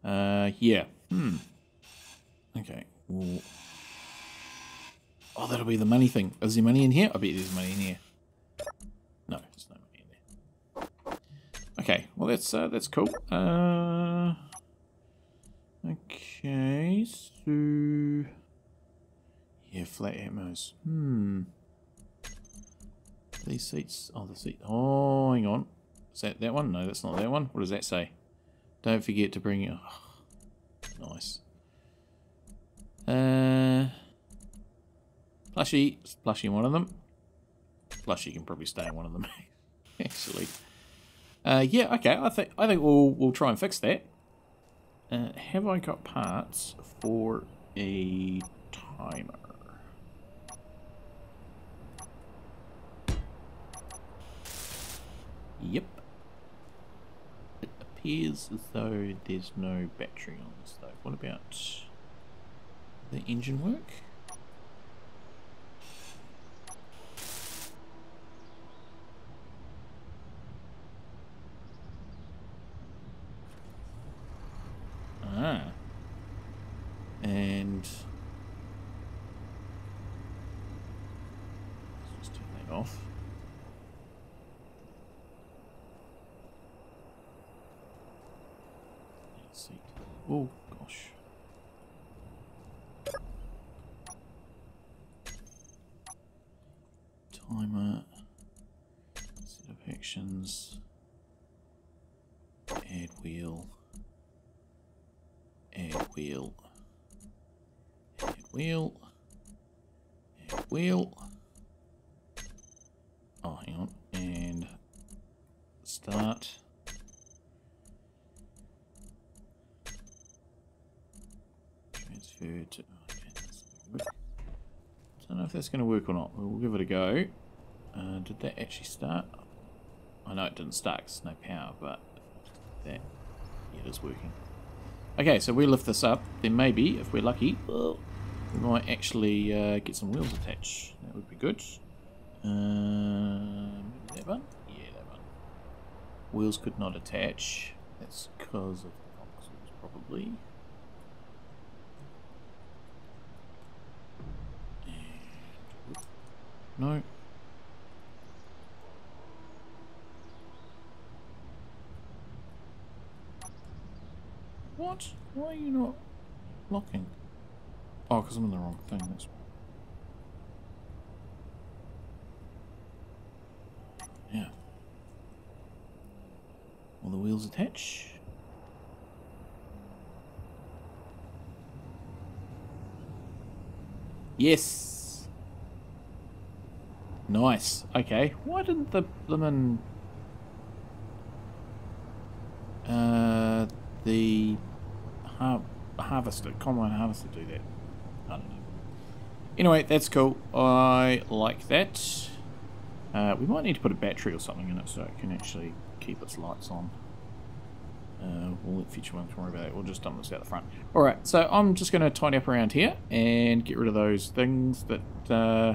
there? Uh, yeah. Hmm. Okay. Well, oh, that'll be the money thing. Is there money in here? I bet there's money in here. No, there's no money in there. Okay. Well, that's uh, that's cool. Uh. Okay. So. Yeah, flat atmos. Hmm. These seats. Oh, the seat. Oh, hang on. Is that that one? No, that's not that one. What does that say? Don't forget to bring your... Oh, nice. Uh, plushie. Plushie one of them? Plushie can probably stay in one of them, actually. Uh, yeah, okay. I think I think we'll we'll try and fix that. Uh, have I got parts for a timer? Yep It appears as though there's no battery on this though. What about the engine work? Ah. And let's just turn that off. seat. Oh, gosh. Timer. Set of actions. Add wheel. Add wheel. Add wheel. Add wheel. Oh, hang on. And start. Transfer to. Oh, okay, Don't know if that's going to work or not. We'll give it a go. Uh, did that actually start? I know it didn't start because no power, but that it is working. Okay, so we lift this up. Then maybe, if we're lucky, we might actually uh, get some wheels attached. That would be good. Um, that one? Yeah, that one. Wheels could not attach. That's because of the voxels, probably. No. What? Why are you not locking? Oh, because I'm in the wrong thing. That's Yeah. Will the wheels attach? Yes. Nice. Okay. Why didn't the lemon uh the har harvester, combine harvester do that? I don't know. Anyway, that's cool. I like that. Uh, we might need to put a battery or something in it so it can actually keep its lights on. Uh, we'll let future ones worry about it. We'll just dump this out the front. Alright, so I'm just going to tidy up around here and get rid of those things that, uh,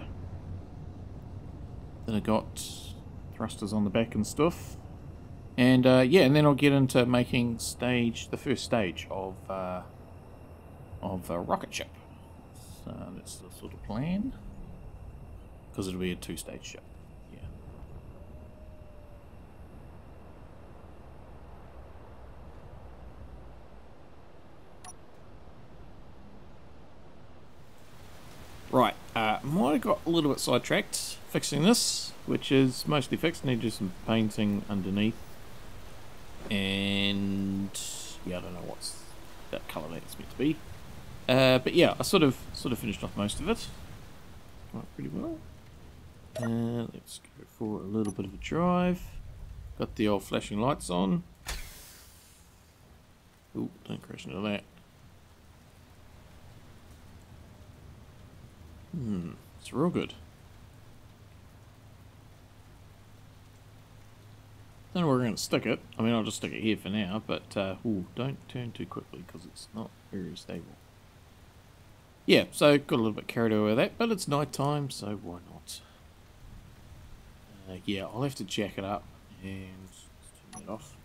that have got thrusters on the back and stuff. And uh, yeah, and then I'll get into making stage, the first stage of, uh, of a rocket ship. So that's the sort of plan. Because it'll be a two-stage ship. Right, uh, might have got a little bit sidetracked fixing this, which is mostly fixed. Need to do some painting underneath. And yeah, I don't know what's that colour that's meant to be. Uh, but yeah, I sort of sort of finished off most of it. Quite pretty well. Uh, let's go for a little bit of a drive. Got the old flashing lights on. Oh, don't crash into that. Hmm, it's real good. Where we're going to stick it. I mean, I'll just stick it here for now, but uh, ooh, don't turn too quickly because it's not very stable. Yeah, so got a little bit carried away with that, but it's night time, so why not? Uh, yeah, I'll have to jack it up and turn that off.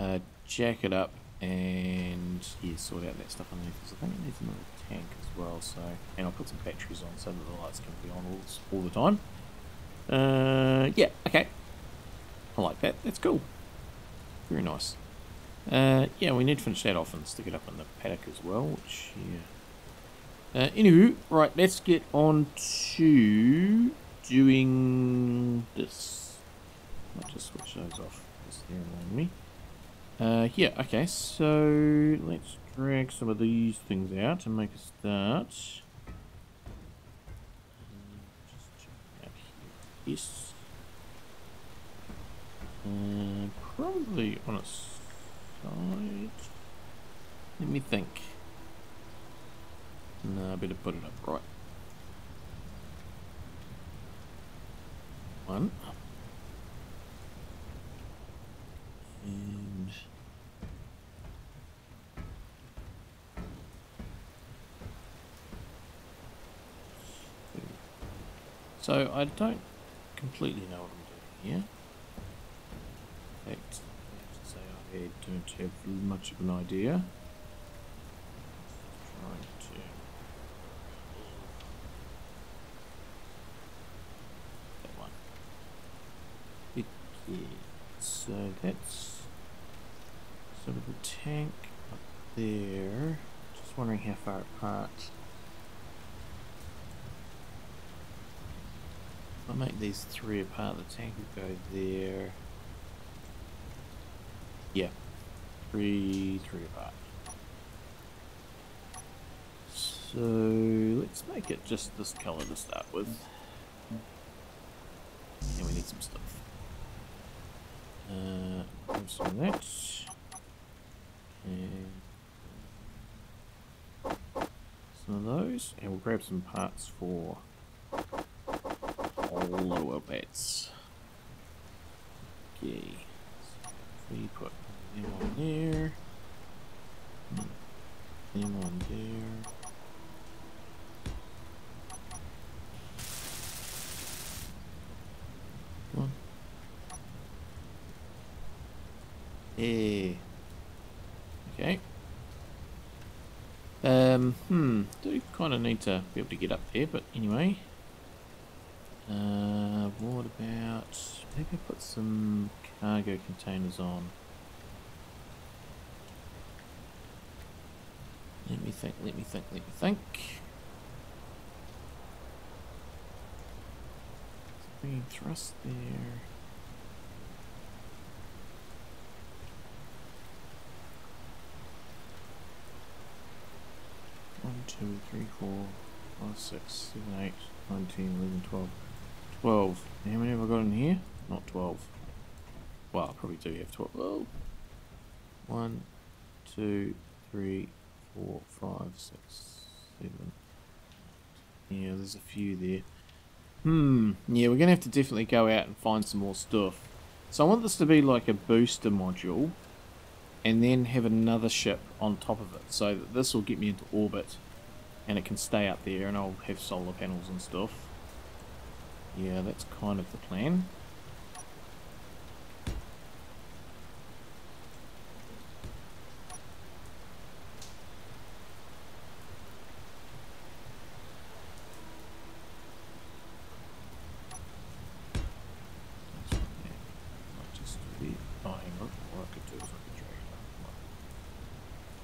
Uh, jack it up and yeah, sort out that stuff underneath because I think it needs another tank as well. So, and I'll put some batteries on so that the lights can be on all, all the time. Uh, yeah, okay. I like that. That's cool. Very nice. Uh, yeah, we need to finish that off and stick it up in the paddock as well, which, yeah. Uh, anywho, right, let's get on to doing this. I'll just switch those off because they're me. Uh, yeah, okay, so let's drag some of these things out and make a start. Yes. Uh, probably on a side. Let me think. No, I better put it up right. One. And So I don't completely know what I'm doing here. In fact, I have to say I don't have much of an idea. So that's sort of the tank. Up there. Just wondering how far apart. If I make these three apart, the tank will go there. Yeah. Three, three apart. So let's make it just this color to start with. And we need some stuff. Uh, some of that. And some of those. And we'll grab some parts for lower bits. Okay. So we put them on there. Them on there. Come on. Eh. Okay. Um, hmm, do kind of need to be able to get up there, but anyway. Uh, what about, maybe put some cargo containers on. Let me think, let me think, let me think. Three thrust there. One, two, three, four, five, six, seven, eight, nine, ten, eleven, twelve. Twelve. How many have I got in here? Not twelve. Well, I probably do have twelve. Oh. One, two, three, four, five, six, seven. Yeah, there's a few there. Hmm. Yeah, we're gonna have to definitely go out and find some more stuff. So I want this to be like a booster module and then have another ship on top of it so that this will get me into orbit and it can stay up there and I'll have solar panels and stuff. Yeah, that's kind of the plan. That's one there. Might just be buying it. What I could do is I could drag it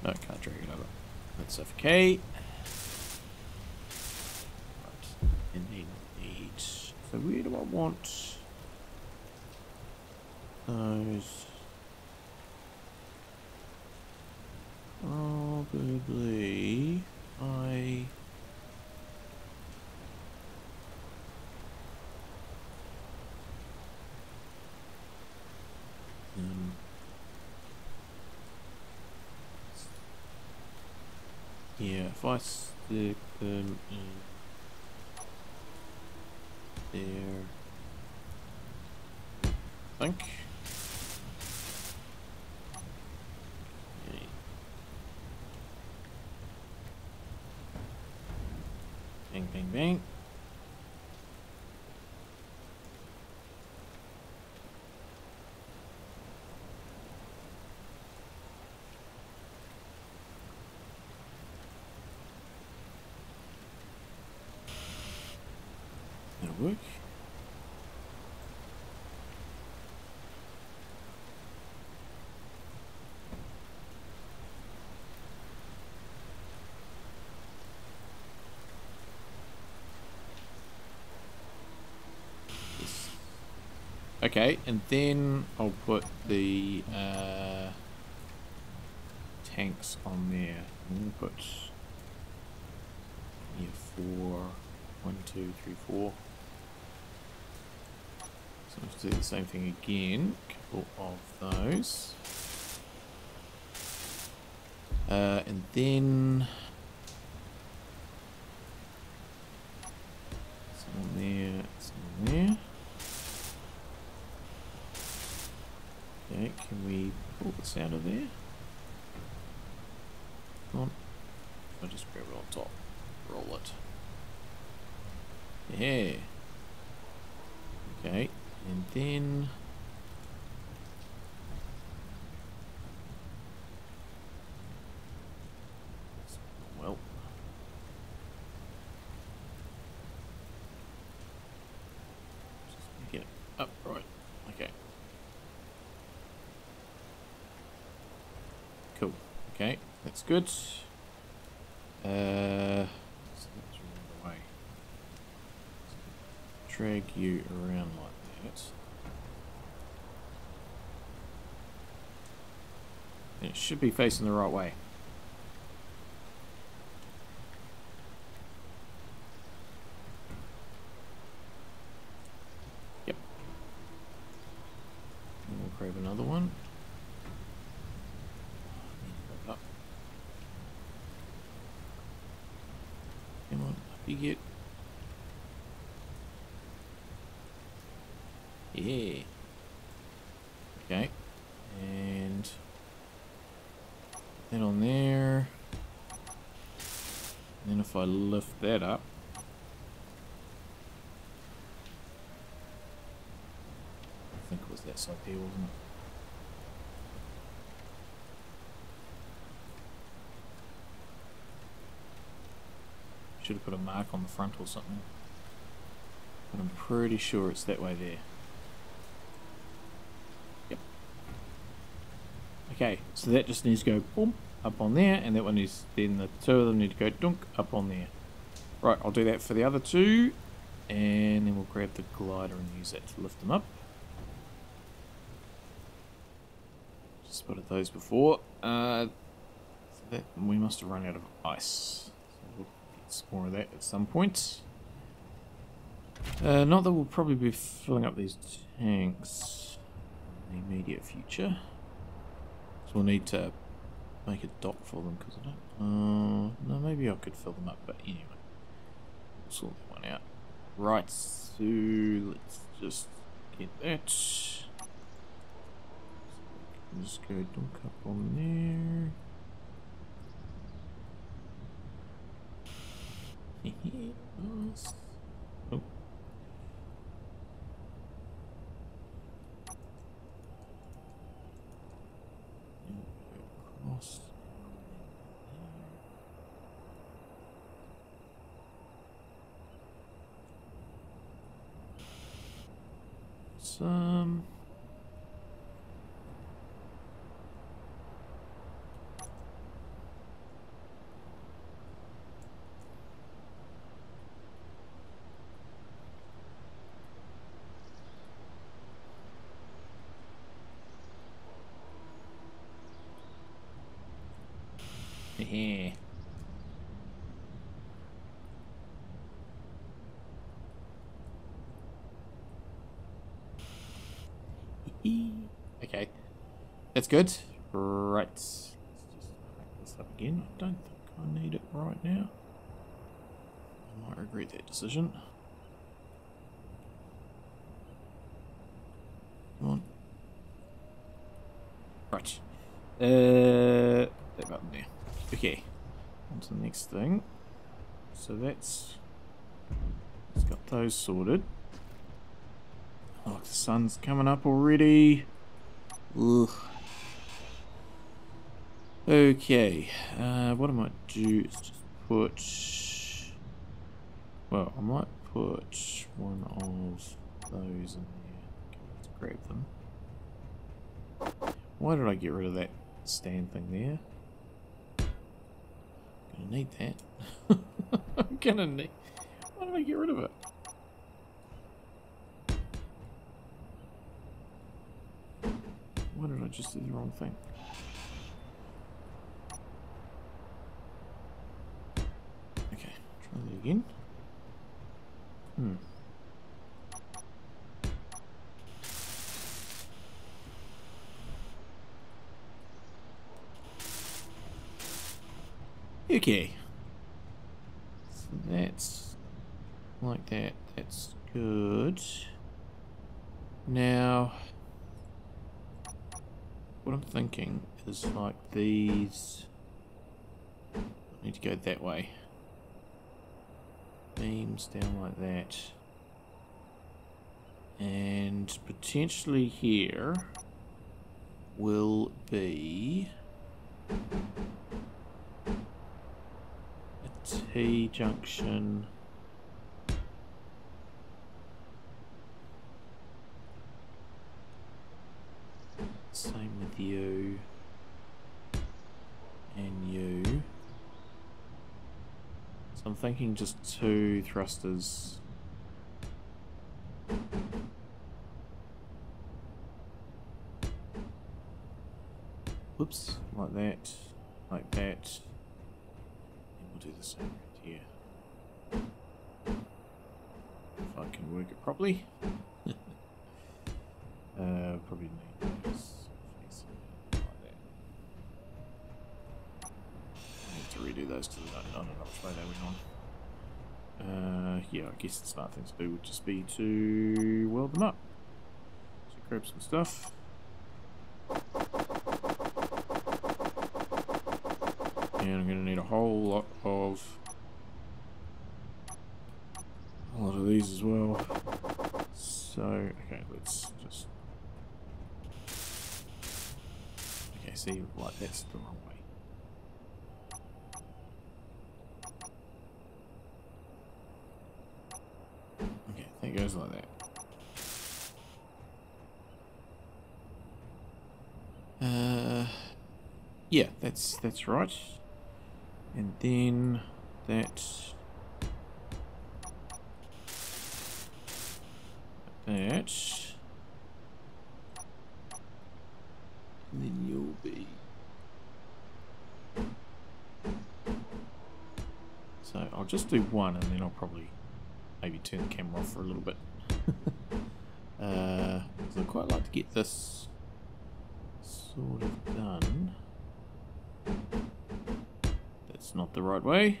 over. No, can't drag it over. That's okay. Right. And then need. So where do I want those? Probably I. Um, yeah, if I stick them um, in there, I think. Bang, bang, bang. Work. Okay, and then I'll put the uh, tanks on there. I'm gonna put yeah, four, one, two, three, four. So let's do the same thing again. Couple of those. Uh, and then some on there, some on there. Okay, can we pull this out of there? Come on. I'll just grab it on top. Roll it. Yeah. Then well. Just make it upright. Okay. Cool. Okay. That's good. Uh, way. Drag you around like that. It should be facing the right way. Yep. And we'll grab another one. Up. Come on, up you get. Yeah. Okay. And that on there. And then if I lift that up. I think it was that side there, wasn't it? Should have put a mark on the front or something. But I'm pretty sure it's that way there. Yep. Okay, so that just needs to go boom up on there, and that one is then the two of them need to go dunk up on there. Right, I'll do that for the other two, and then we'll grab the glider and use that to lift them up. Spotted those before. Uh, so that we must have run out of ice. So we'll get some more of that at some point. Uh, not that we'll probably be filling up these tanks in the immediate future. So we'll need to make a dock for them because I don't. Uh, no, maybe I could fill them up, but anyway, sort that one out. Right, so let's just get that. Just go dunk up on there. nice. Oh. Across. Some. Hehe. okay. That's good. Right. Let's just crack this up again. I don't think I need it right now. I might regret that decision. Come on. Right. Uh, that button there. Okay. On to the next thing. So that's... It's got those sorted. Oh, the sun's coming up already. Ugh. Okay. Uh, what I might do is just put... Well, I might put one of those in there. Let's grab them. Why did I get rid of that stand thing there? Gonna need that. I'm gonna need... Why did I get rid of it? Why did I just do the wrong thing? Okay, again. Hmm. Okay. So that's like that. That's good. Now, what I'm thinking is like these I need to go that way. Beams down like that. And potentially here will be a T junction. Same with you. and you. So I'm thinking just two thrusters. Whoops, like that, like that. And we'll do the same right here. If I can work it properly. uh, probably need those facing like that. I need to because I don't know which way they on. Uh, yeah, I guess the smart thing to do would just be to weld them up. So grab some stuff. And I'm going to need a whole lot of a lot of these as well. So, okay, let's just... Okay, see, like, that's the wrong way. Like that. Uh, yeah, that's that's right. And then that that and then you'll be so I'll just do one and then I'll probably maybe turn the camera off for a little bit. Uh, I'd quite like to get this sort of done. That's not the right way.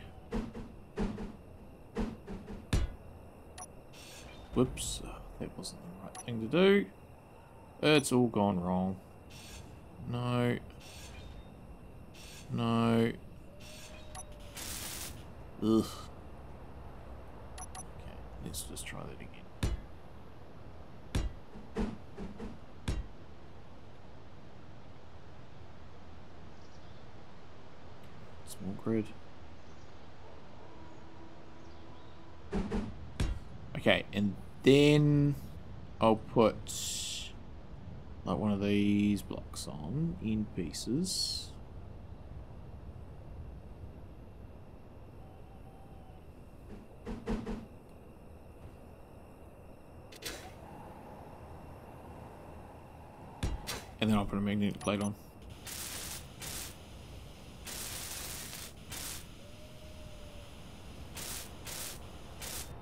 Whoops that wasn't the right thing to do. It's all gone wrong. No. No. Ugh. Try that again. Small grid. Okay, and then I'll put like one of these blocks on in pieces. Put a magnetic plate on.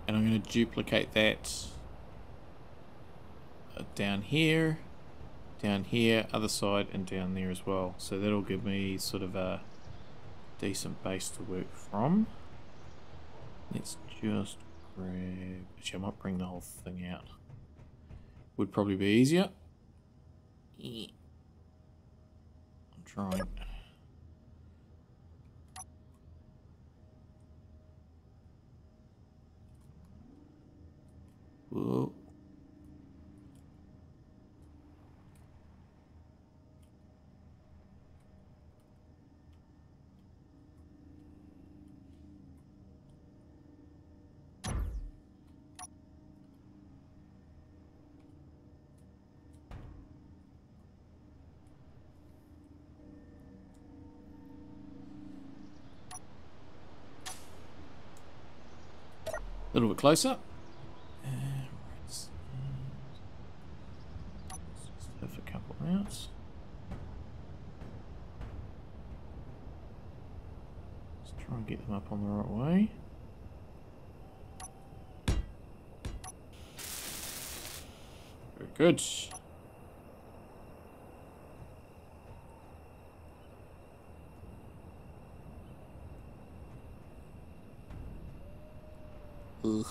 And I'm going to duplicate that uh, down here, down here, other side, and down there as well. So that'll give me sort of a decent base to work from. Let's just grab... Actually, I might bring the whole thing out. Would probably be easier. I'm trying. Whoa. Closer. Have a couple rounds. Let's try and get them up on the right way. Very good. Ugh.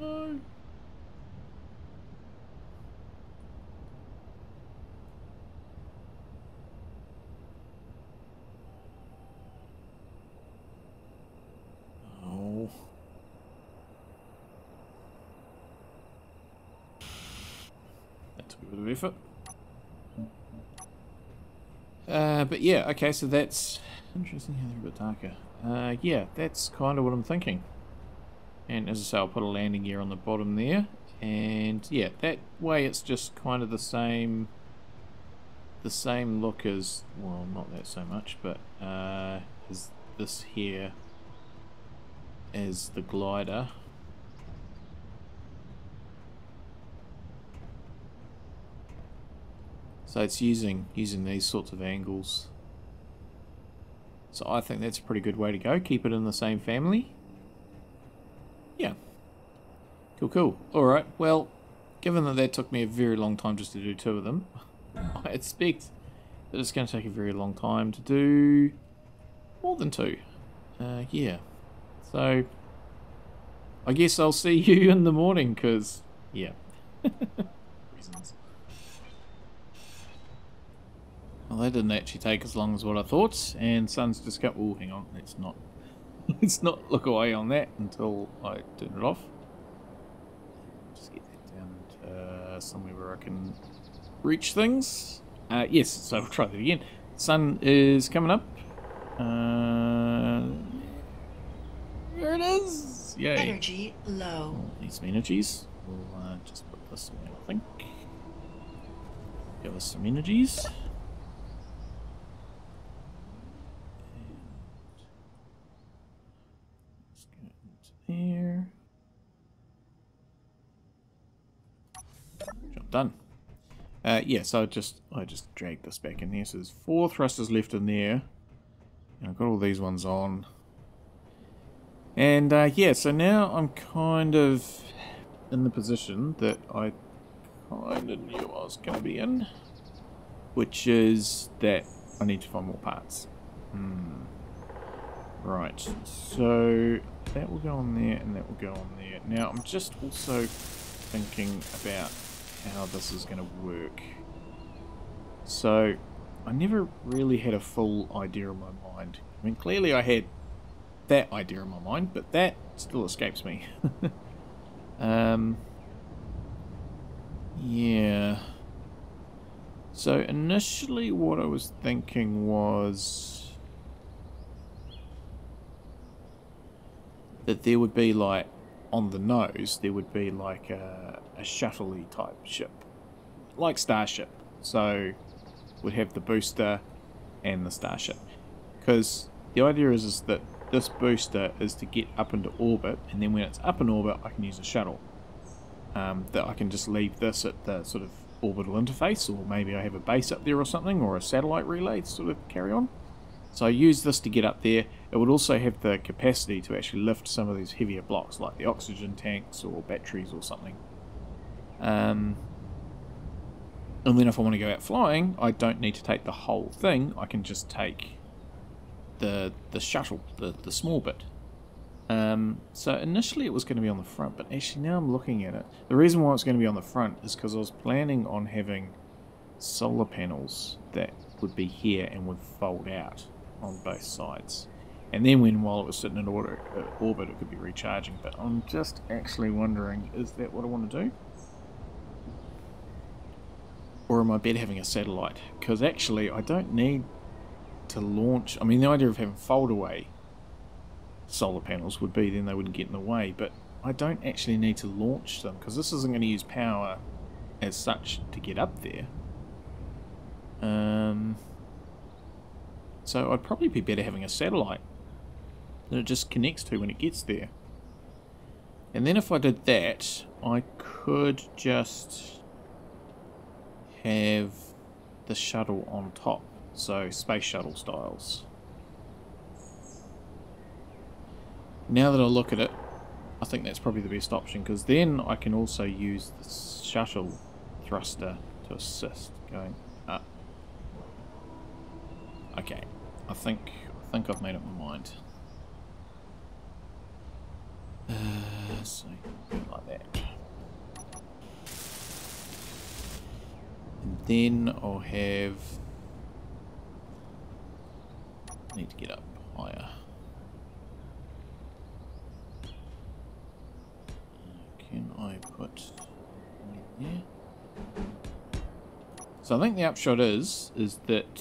No. Of effort. Uh, but yeah, okay, so that's interesting how they're a bit darker. Uh, yeah, that's kind of what I'm thinking. And as I say, I'll put a landing gear on the bottom there. And yeah, that way it's just kind of the same the same look as, well, not that so much, but uh, as this here as the glider. So it's using using these sorts of angles. So I think that's a pretty good way to go. Keep it in the same family. Yeah. Cool, cool. Alright, well, given that that took me a very long time just to do two of them, I expect that it's going to take a very long time to do more than two. Uh, yeah. So, I guess I'll see you in the morning, because, yeah. Well, that didn't actually take as long as what I thought, and sun's just got... Oh, hang on, let's not... let's not look away on that until I turn it off. Just get that down to uh, somewhere where I can reach things. Uh, yes, so we'll try that again. Sun is coming up. Uh, there it is. Yay. Energy low. Need some energies. We'll uh, just put this away, I think. Give us some energies. Here. Job done. Uh, yeah, so I just I just dragged this back in there. So there's four thrusters left in there. And I've got all these ones on. And uh, yeah, so now I'm kind of in the position that I kind of knew I was going to be in. Which is that I need to find more parts. Hmm. Right, so that will go on there and that will go on there. Now I'm just also thinking about how this is going to work. So I never really had a full idea in my mind. I mean clearly I had that idea in my mind, but that still escapes me. um, yeah. So initially what I was thinking was that there would be like on the nose there would be like a, a shuttle type ship like starship. So we'd have the booster and the starship. Because the idea is, is that this booster is to get up into orbit and then when it's up in orbit I can use a shuttle. Um, that I can just leave this at the sort of orbital interface or maybe I have a base up there or something or a satellite relay to sort of carry on. So I use this to get up there. It would also have the capacity to actually lift some of these heavier blocks, like the oxygen tanks or batteries or something. Um, and then if I want to go out flying, I don't need to take the whole thing. I can just take the the shuttle, the, the small bit. Um, so initially it was going to be on the front, but actually now I'm looking at it. The reason why it's going to be on the front is because I was planning on having solar panels that would be here and would fold out on both sides. And then when while it was sitting in orbit, uh, orbit it could be recharging. But I'm just actually wondering, is that what I want to do? Or am I better having a satellite? Because actually I don't need to launch... I mean the idea of having fold away solar panels would be then they wouldn't get in the way. But I don't actually need to launch them because this isn't going to use power as such to get up there. Um... So I'd probably be better having a satellite that it just connects to when it gets there. And then if I did that, I could just have the shuttle on top. So space shuttle styles. Now that I look at it, I think that's probably the best option because then I can also use the shuttle thruster to assist going up. Okay, I think I think I've made up my mind. Uh, so like that. And then I'll have need to get up higher. Can I put there? So I think the upshot is, is that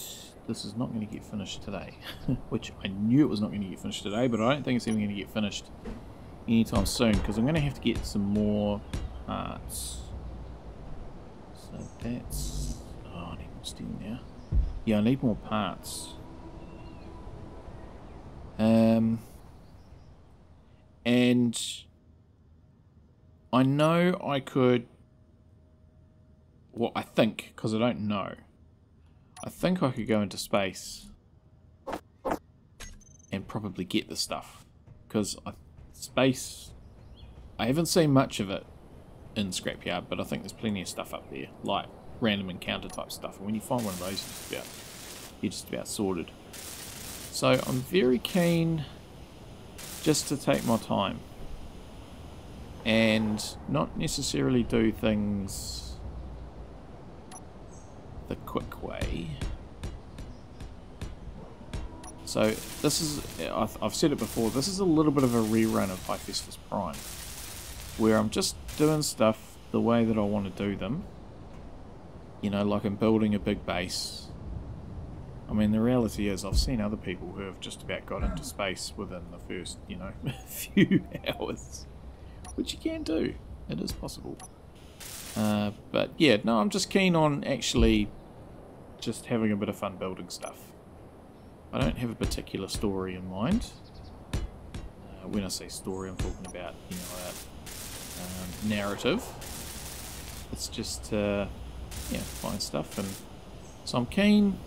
this is not going to get finished today. Which I knew it was not going to get finished today, but I don't think it's even going to get finished anytime soon, because I'm going to have to get some more parts. So that's... Oh, I need more steel now. Yeah, I need more parts. Um... And... I know I could well, I think, because I don't know. I think I could go into space and probably get the stuff. Because space, I haven't seen much of it in Scrapyard, but I think there's plenty of stuff up there, like random encounter type stuff. And when you find one of those, you're just about, you're just about sorted. So I'm very keen just to take my time and not necessarily do things the quick way. So this is, I've said it before, this is a little bit of a rerun of Hephaestus Prime. Where I'm just doing stuff the way that I want to do them. You know, like I'm building a big base. I mean, the reality is I've seen other people who have just about got into space within the first, you know, few hours. Which you can do. It is possible. Uh, but yeah, no, I'm just keen on actually just having a bit of fun building stuff. I don't have a particular story in mind. Uh, when I say story, I'm talking about, you know, a um, narrative. It's just, uh, yeah, find stuff. And so I'm keen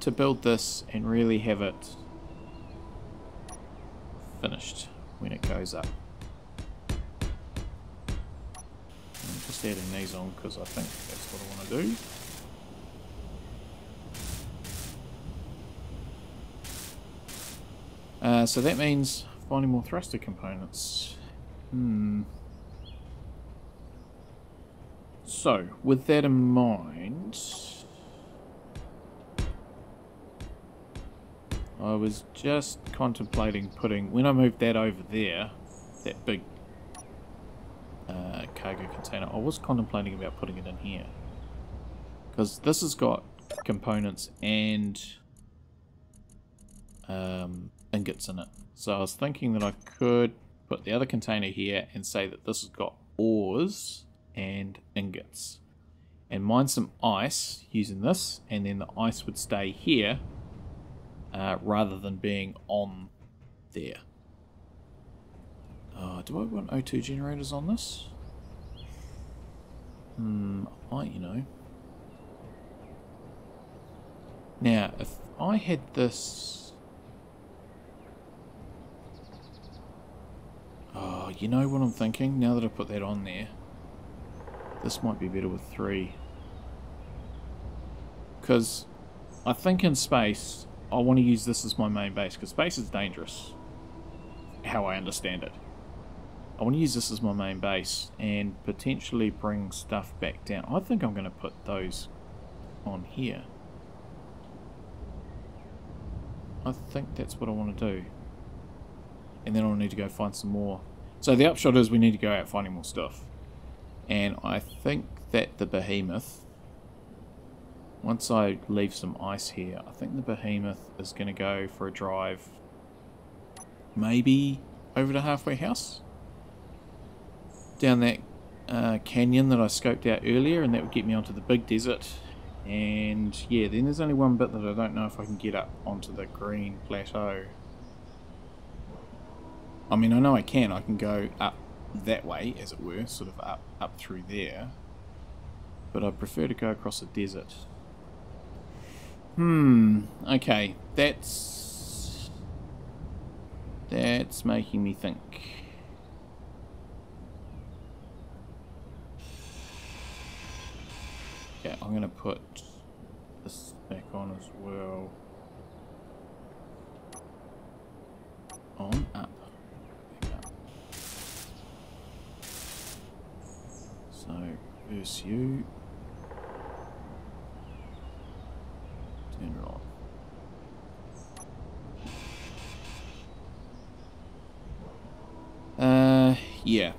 to build this and really have it finished when it goes up. I'm just adding these on because I think that's what I want to do. Uh, so that means finding more thruster components. Hmm. So, with that in mind, I was just contemplating putting, when I moved that over there, that big uh, cargo container, I was contemplating about putting it in here. Because this has got components and um, ingots in it. So I was thinking that I could put the other container here and say that this has got ores and ingots. And mine some ice using this, and then the ice would stay here uh, rather than being on there. Uh, do I want O2 generators on this? Hmm, I you know. Now, if I had this Oh, you know what I'm thinking? Now that I put that on there, this might be better with three. Because I think in space, I want to use this as my main base, because space is dangerous, how I understand it. I want to use this as my main base and potentially bring stuff back down. I think I'm going to put those on here. I think that's what I want to do and then I'll need to go find some more. So the upshot is we need to go out finding more stuff. And I think that the behemoth, once I leave some ice here, I think the behemoth is going to go for a drive maybe over to Halfway House. Down that uh, canyon that I scoped out earlier and that would get me onto the big desert. And yeah, then there's only one bit that I don't know if I can get up onto the green plateau. I mean, I know I can. I can go up that way, as it were, sort of up, up through there. But I prefer to go across the desert. Hmm, okay. That's... That's making me think. Okay, I'm going to put this back on as well. On, up. So, verse you. Turn it on. Uh, yeah.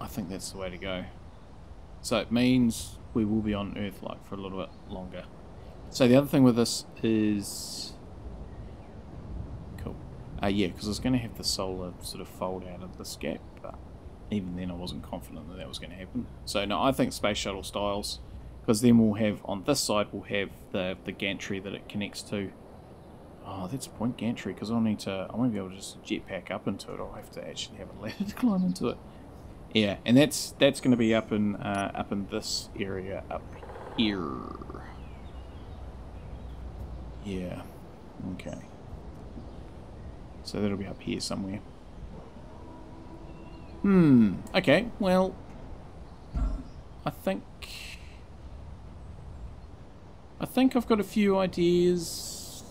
I think that's the way to go. So it means we will be on Earth like for a little bit longer. So the other thing with this is cool. Uh, yeah, because I was going to have the solar sort of fold out of this gap, but even then I wasn't confident that that was going to happen. So no, I think space shuttle styles, because then we'll have on this side we'll have the the gantry that it connects to. Oh, that's a point gantry because I'll need to. I won't be able to just jetpack up into it. I'll have to actually have a ladder to climb into it. Yeah, and that's that's going to be up in uh, up in this area up here. Yeah. Okay. So that'll be up here somewhere. Hmm. Okay. Well, I think I think I've got a few ideas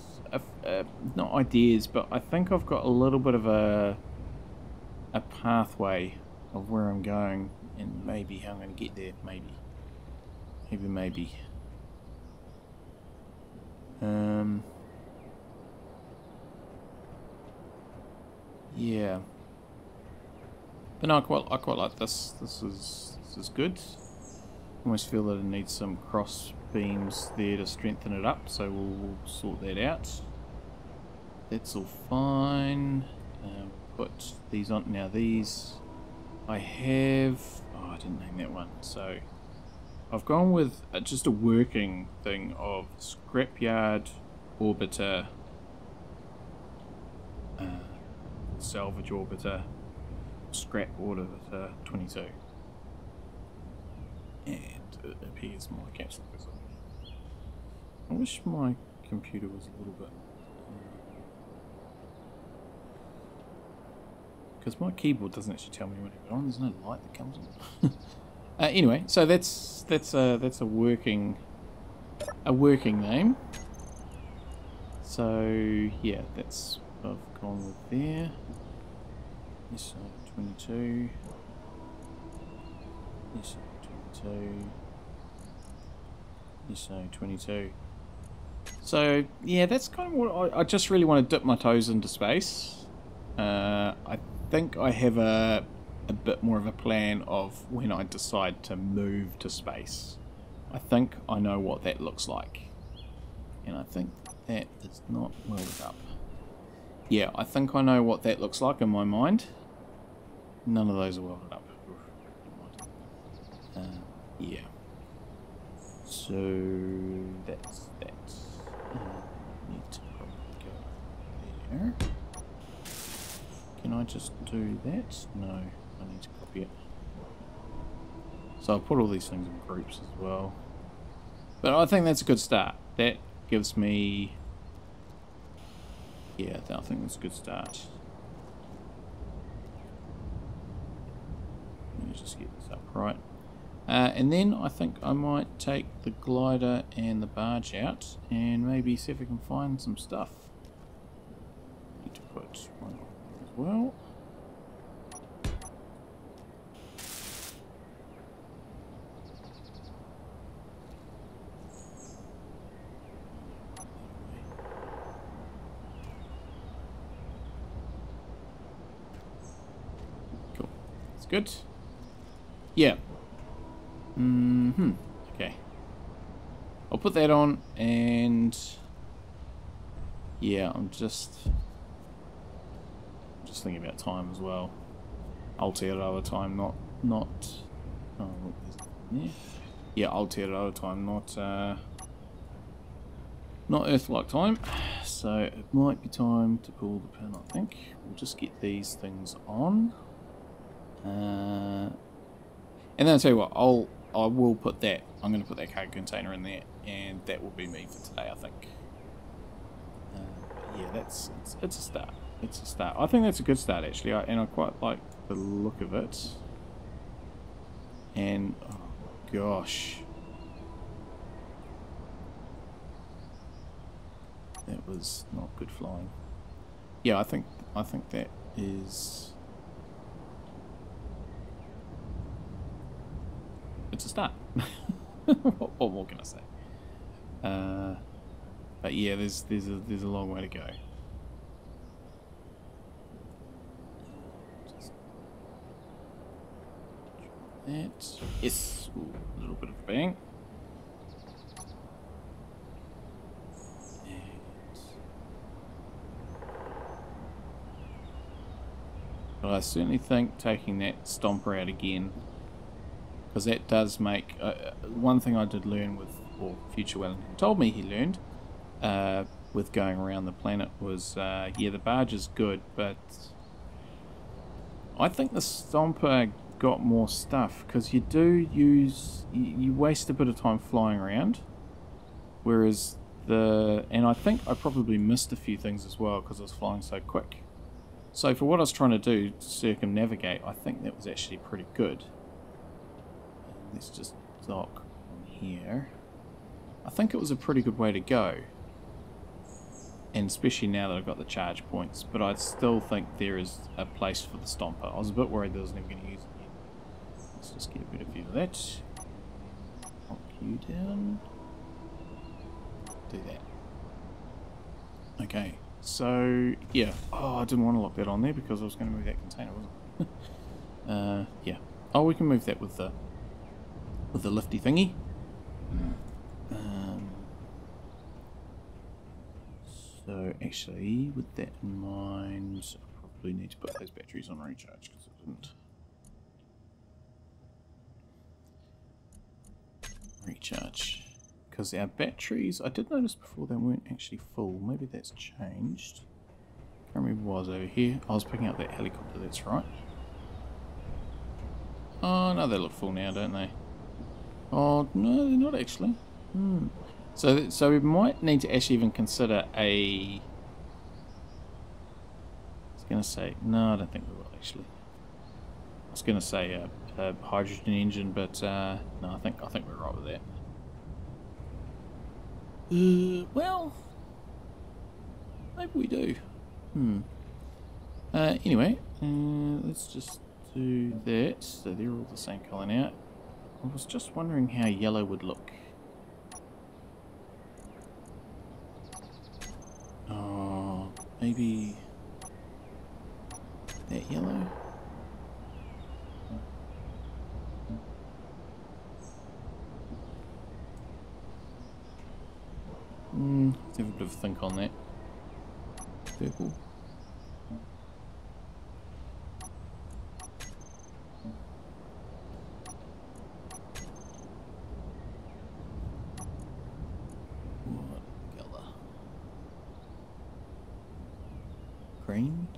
uh, not ideas, but I think I've got a little bit of a a pathway of where I'm going and maybe how I'm going to get there. Maybe, maybe, maybe. Um. Yeah. But no, I quite, I quite like this. This is this is good. Almost feel that it needs some cross beams there to strengthen it up, so we'll, we'll sort that out. That's all fine. Um, put these on. Now these I have... Oh, I didn't name that one. So I've gone with uh, just a working thing of Scrapyard Orbiter, uh, Salvage Orbiter, Scrap Orbiter 22. And it appears my catch I wish my computer was a little bit because my keyboard doesn't actually tell me when it's on. There's no light that comes on. uh, anyway, so that's that's a that's a working a working name. So yeah, that's what I've gone with there. Side 22. This 22. This 22. So yeah, that's kind of what I, I just really want to dip my toes into space. Uh, I think I have a, a bit more of a plan of when I decide to move to space. I think I know what that looks like. And I think that is not welded up. Yeah, I think I know what that looks like in my mind. None of those are welded up. Uh, yeah. So that's that. Uh, need to go there. Can I just do that? No, I need to copy it. So I'll put all these things in groups as well. But I think that's a good start. That gives me... Yeah, I think that's a good start. Just get this up right. Uh, and then I think I might take the glider and the barge out and maybe see if we can find some stuff. Need to put one as well. Cool. Good. Yeah. Mm-hmm. Okay. I'll put that on and yeah, I'm just just thinking about time as well. Aotearoa time, not not. Oh, yeah, yeah, Aotearoa time, not uh, not Earth-like time. So it might be time to pull the pin. I think we'll just get these things on. Uh, and then I'll tell you what, I'll I will put that. I'm going to put that cargo container in there, and that will be me for today. I think. Uh, yeah, that's it's, it's a start it's a start. I think that's a good start actually, I, and I quite like the look of it. And oh gosh, that was not good flying. Yeah, I think I think that is. it's a start. what, more can I say? Uh, but yeah, there's there's a, there's a long way to go. That is that yes, a little bit of bang. But I certainly think taking that stomper out again because that does make... Uh, one thing I did learn with, or Future Wellington told me he learned, uh, with going around the planet was, uh, yeah, the barge is good, but I think the Stomper got more stuff, because you do use... You, you waste a bit of time flying around, whereas the... And I think I probably missed a few things as well, because I was flying so quick. So for what I was trying to do, circumnavigate, I think that was actually pretty good. Let's just dock on here. I think it was a pretty good way to go. And especially now that I've got the charge points. But I still think there is a place for the Stomper. I was a bit worried that I was never going to use it. Let's just get a of view of that. Knock you down. Do that. Okay. So, yeah. Oh, I didn't want to lock that on there because I was going to move that container, wasn't I? uh, yeah. Oh, we can move that with the with the lifty thingy. Um, so, actually, with that in mind, I probably need to put those batteries on recharge because I didn't. Recharge because our batteries, I did notice before they weren't actually full. Maybe that's changed. Can't remember was over here. I was picking up that helicopter, that's right. Oh, no, they look full now, don't they? Oh, no, they're not actually. Hmm. So, so we might need to actually even consider a... I was going to say, no, I don't think we will actually. I was going to say a, a, hydrogen engine, but uh, no, I think I think we're right with that. Uh, well, maybe we do. Hmm. Uh, anyway, uh, let's just do that. So they're all the same colour now. I was just wondering how yellow would look. Oh, maybe that yellow? Hmm, have a bit of a think on that. Purple. What colour?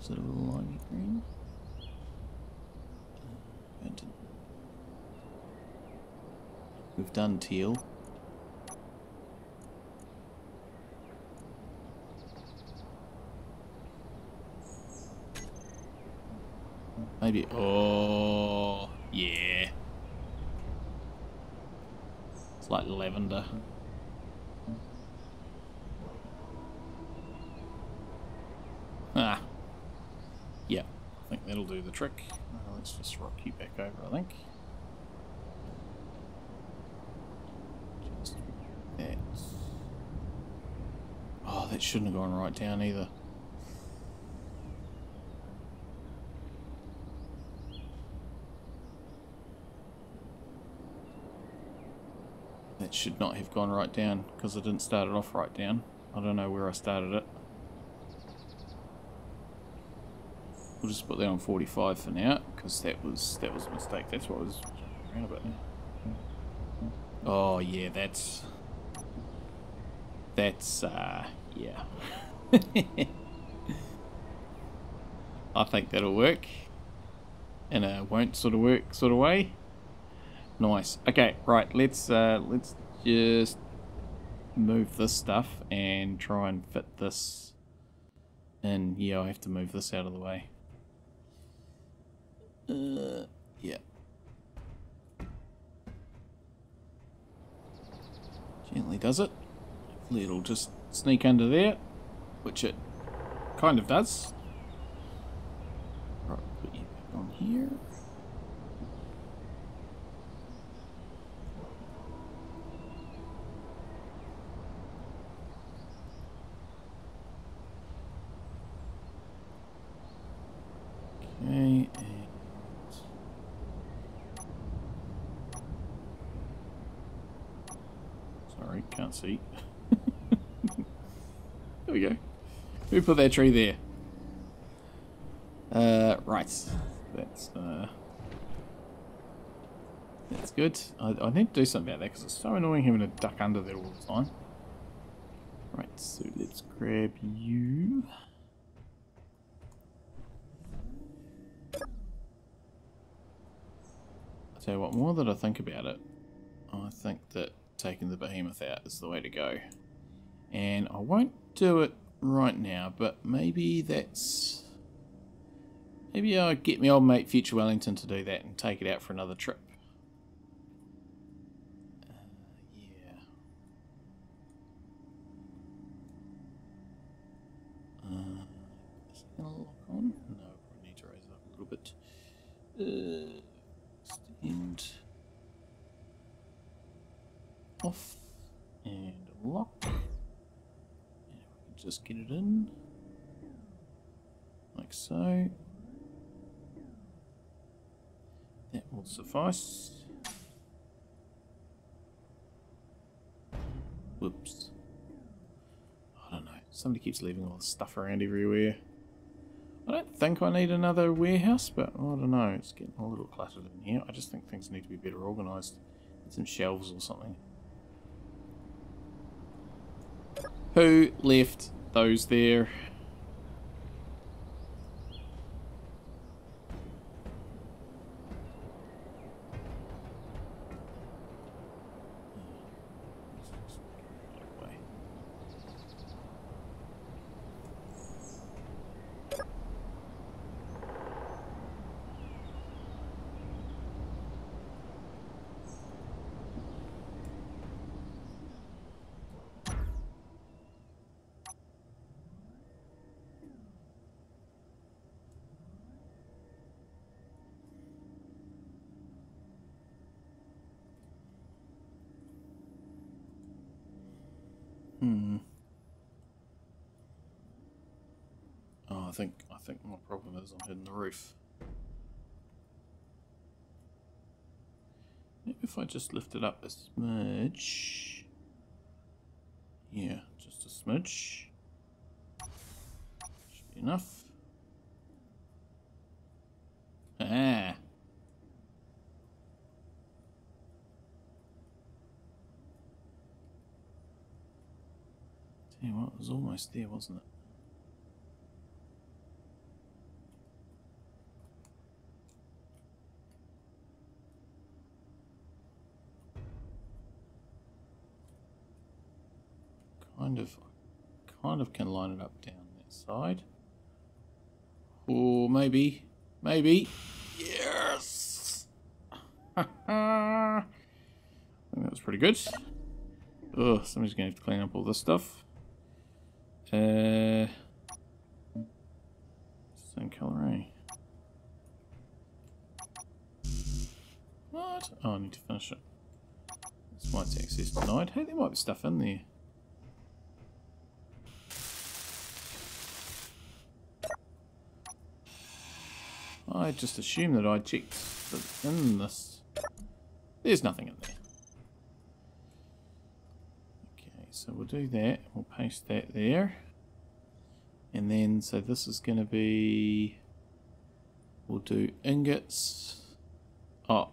A green? We've done teal. Maybe. Oh, yeah. It's like lavender. Ah. Yeah, I think that'll do the trick. Uh, let's just rock you back over, I think. Just that. Oh, that shouldn't have gone right down either. That should not have gone right down because I didn't start it off right down. I don't know where I started it. We'll just put that on 45 for now because that was that was a mistake. That's what I was around about. Oh yeah, that's that's uh yeah. I think that'll work in a won't sort of work sort of way. Nice. Okay, right. Let's uh, let's just move this stuff and try and fit this in. Yeah, I have to move this out of the way. Uh, yeah. Gently does it. Hopefully it'll just sneak under there, which it kind of does. Right, put you back on here. Okay, and sorry, can't see. We put that tree there. Uh, right. That's, uh... That's good. I, I need to do something about that because it's so annoying having to duck under there all the time. Right, so let's grab you. I'll tell you what, more that I think about it, I think that taking the behemoth out is the way to go. And I won't do it right now, but maybe that's... Maybe I'll get my old mate Future Wellington to do that and take it out for another trip. Uh, yeah. Uh? No, we need to raise it up a little bit. Uh, stand off and lock. And we can just get it in like so. That will suffice. Whoops. I don't know. Somebody keeps leaving all the stuff around everywhere. I don't think I need another warehouse, but I don't know. It's getting a little cluttered in here. I just think things need to be better organised. Some shelves or something. Who left those there? Hmm. Oh, I think I think my problem is I'm hitting the roof. Maybe if I just lift it up a smidge. Yeah, just a smidge. Should be enough. Ah. Tell you what, it was almost there, wasn't it? Kind of, kind of can line it up down that side. Or maybe, maybe, yes! I think that was pretty good. Oh, somebody's going to have to clean up all this stuff. Uh, same color, eh? What? Oh, I need to finish it. That's why it's access denied. Hey, there might be stuff in there. I just assume that I checked in this. There's nothing in there. Okay, so we'll do that. We'll paste that there. And then, so this is going to be, we'll do ingots. Oh.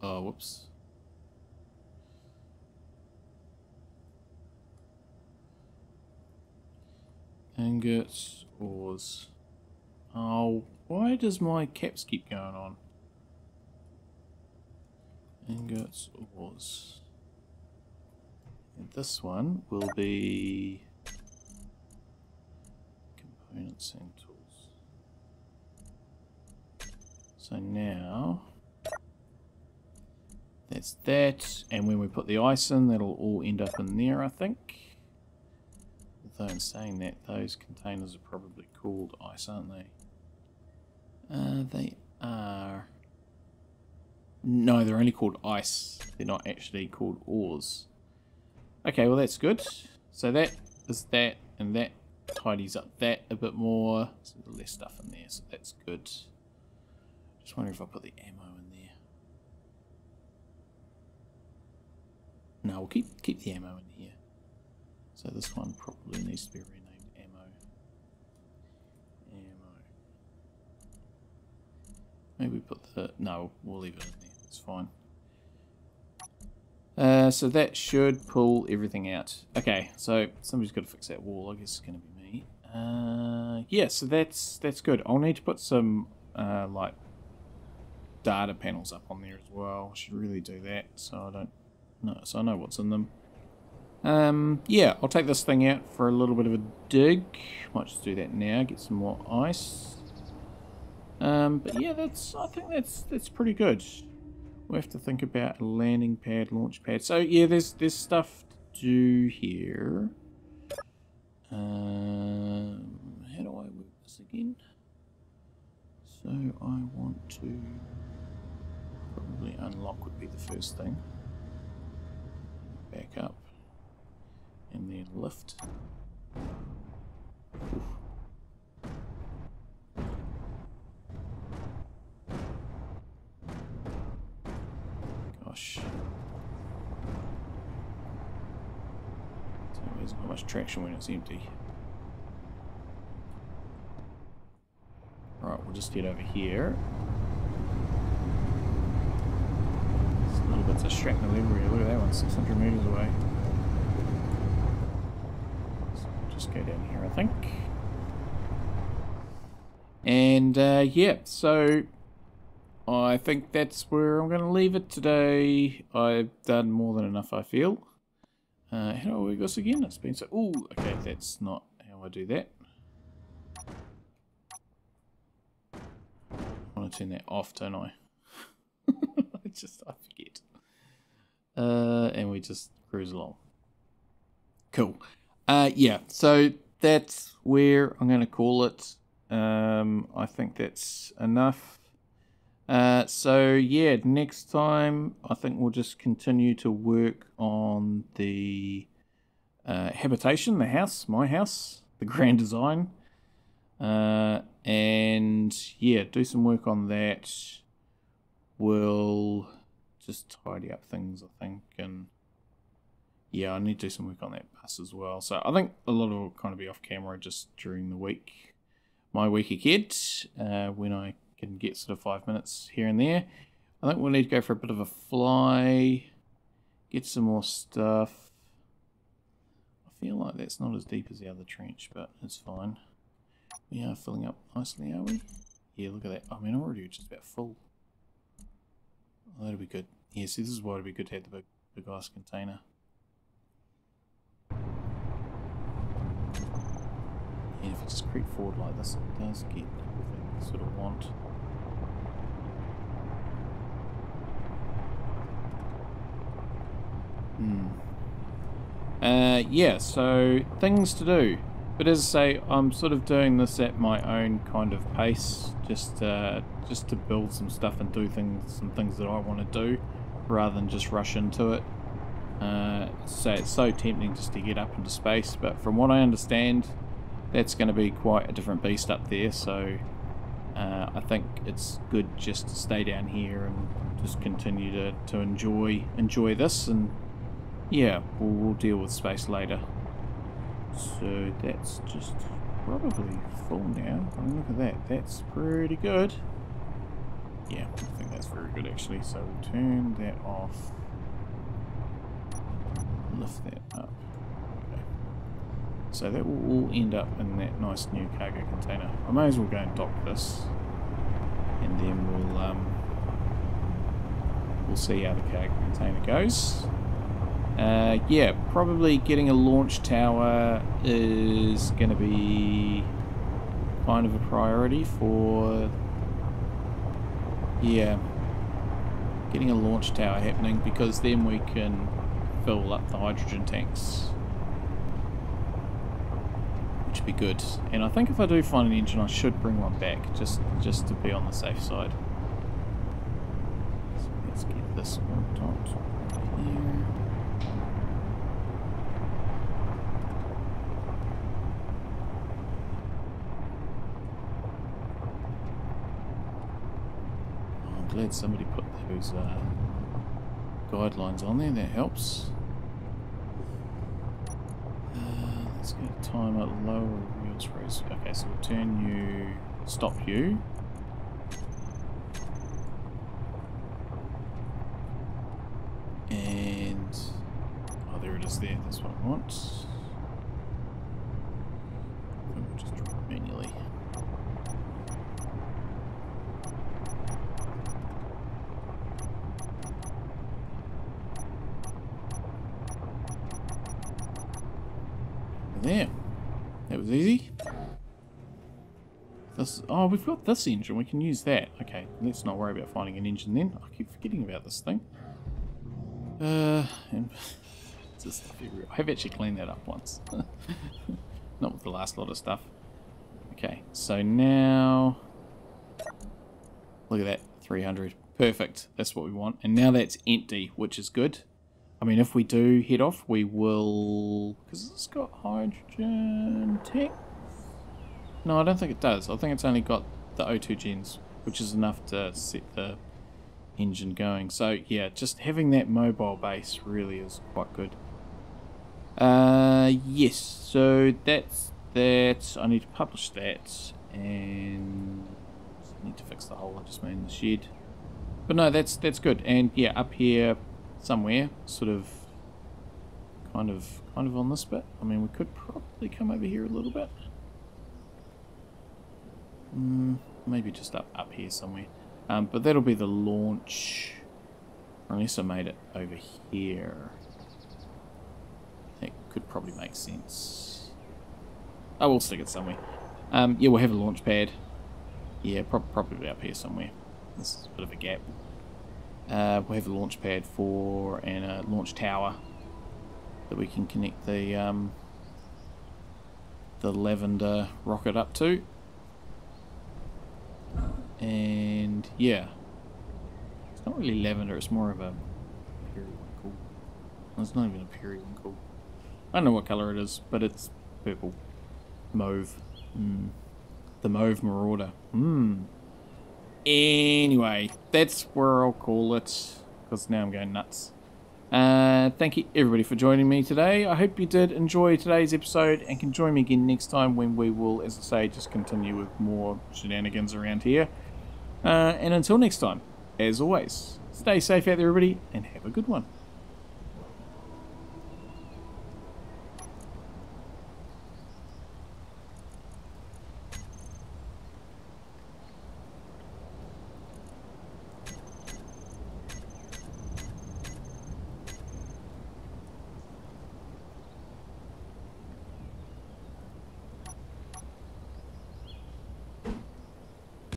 Oh, whoops. Ingots, ores. Oh, why does my caps keep going on? Ingots, ores. And this one will be components and tools. So now that's that, and when we put the ice in, that'll all end up in there, I think. Although in saying that, those containers are probably called ice, aren't they? Uh, they are... No, they're only called ice. They're not actually called ores. Okay, well that's good. So that is that, and that tidies up that a bit more. So there's less stuff in there, so that's good. Just wondering if I put the ammo in there. No, we'll keep keep the ammo in here. So this one probably needs to be renamed ammo. Ammo. Maybe put the... No, we'll leave it in there. It's fine. Uh, so that should pull everything out. Okay, so somebody's got to fix that wall. I guess it's going to be me. Uh, yeah, so that's that's good. I'll need to put some uh, like data panels up on there as well. I should really do that so I don't know, so I know what's in them. Um, yeah, I'll take this thing out for a little bit of a dig. Might just do that now. Get some more ice. Um, but yeah, that's I think that's that's pretty good. We have to think about a landing pad, launch pad. So yeah, there's there's stuff to do here. Um, how do I work this again? So I want to probably unlock would be the first thing. Back up and then lift. Oof. Gosh. So there's not much traction when it's empty. Right, we'll just head over here. Little bits of shrapnel everywhere. Look at that one, 600 metres away. So we'll just go down here, I think. And uh, yeah, so I think that's where I'm going to leave it today. I've done more than enough, I feel. Uh, how do I this again? It's been so... Oh, okay, that's not how I do that. I want to turn that off, don't I? I just, I forget. Uh, and we just cruise along. Cool. Uh, yeah, so that's where I'm going to call it. Um, I think that's enough. Uh, so yeah, next time I think we'll just continue to work on the uh, habitation, the house, my house, the grand design, uh, and yeah, do some work on that. We'll just tidy up things, I think, and yeah, I need to do some work on that bus as well. So I think a lot will kind of be off camera just during the week, my week ahead, uh, when I can get sort of five minutes here and there. I think we'll need to go for a bit of a fly, get some more stuff. I feel like that's not as deep as the other trench, but it's fine. We are filling up nicely, are we? Yeah, look at that. I mean, I'm already just about full. Oh, that'll be good. Yeah, see, this is why it'd be good to have the big, big ice container. And if just creep forward like this, it does get everything you sort of want. Hmm. Uh, yeah, so things to do. But as I say, I'm sort of doing this at my own kind of pace, just uh, just to build some stuff and do things, some things that I want to do, rather than just rush into it. Uh, so it's so tempting just to get up into space, but from what I understand, that's going to be quite a different beast up there. So uh, I think it's good just to stay down here and just continue to, to enjoy enjoy this and yeah, we'll, we'll deal with space later. So that's just probably full now. I mean, look at that. That's pretty good. Yeah, I think that's very good actually. So we'll turn that off. Lift that up. Okay. So that will all end up in that nice new cargo container. I may as well go and dock this. And then we'll um, we'll see how the cargo container goes. Uh, yeah, probably getting a launch tower is going to be kind of a priority for... Yeah, getting a launch tower happening because then we can fill up the hydrogen tanks. Which would be good. And I think if I do find an engine I should bring one back just, just to be on the safe side. So let's get this one here. glad somebody put those uh, guidelines on there. That helps. Uh, let's get a timer, lower wheels race. Okay, so we'll turn you, stop you. And, oh, there it is there. That's what I want. Oh, we've got this engine. We can use that. Okay, let's not worry about finding an engine then. I keep forgetting about this thing. Uh, and just stuff everywhere. I have actually cleaned that up once. not with the last lot of stuff. Okay, so now... Look at that, 300. Perfect, that's what we want. And now that's empty, which is good. I mean, if we do head off, we will... Because it's got hydrogen tank? No, I don't think it does. I think it's only got the O2 gens, which is enough to set the engine going. So, yeah, just having that mobile base really is quite good. Uh, yes, so that's that. I need to publish that, and I need to fix the hole I just made in the shed. But no, that's that's good. And yeah, up here somewhere, sort of, kind of, kind of on this bit. I mean, we could probably come over here a little bit. Mm, maybe just up up here somewhere. Um, but that'll be the launch. Unless I made it over here. That could probably make sense. I will stick it somewhere. Um, yeah, we'll have a launch pad. Yeah, pro probably up here somewhere. This is a bit of a gap. Uh, we'll have a launch pad for and a launch tower that we can connect the um, the lavender rocket up to. And yeah, it's not really lavender. It's more of a periwinkle. It's not even a periwinkle. I don't know what color it is, but it's purple, mauve. Mm. The mauve marauder. Hmm. Anyway, that's where I'll call it, because now I'm going nuts. Uh, thank you everybody for joining me today. I hope you did enjoy today's episode and can join me again next time when we will, as I say, just continue with more shenanigans around here. Uh, and until next time, as always, stay safe out there everybody and have a good one.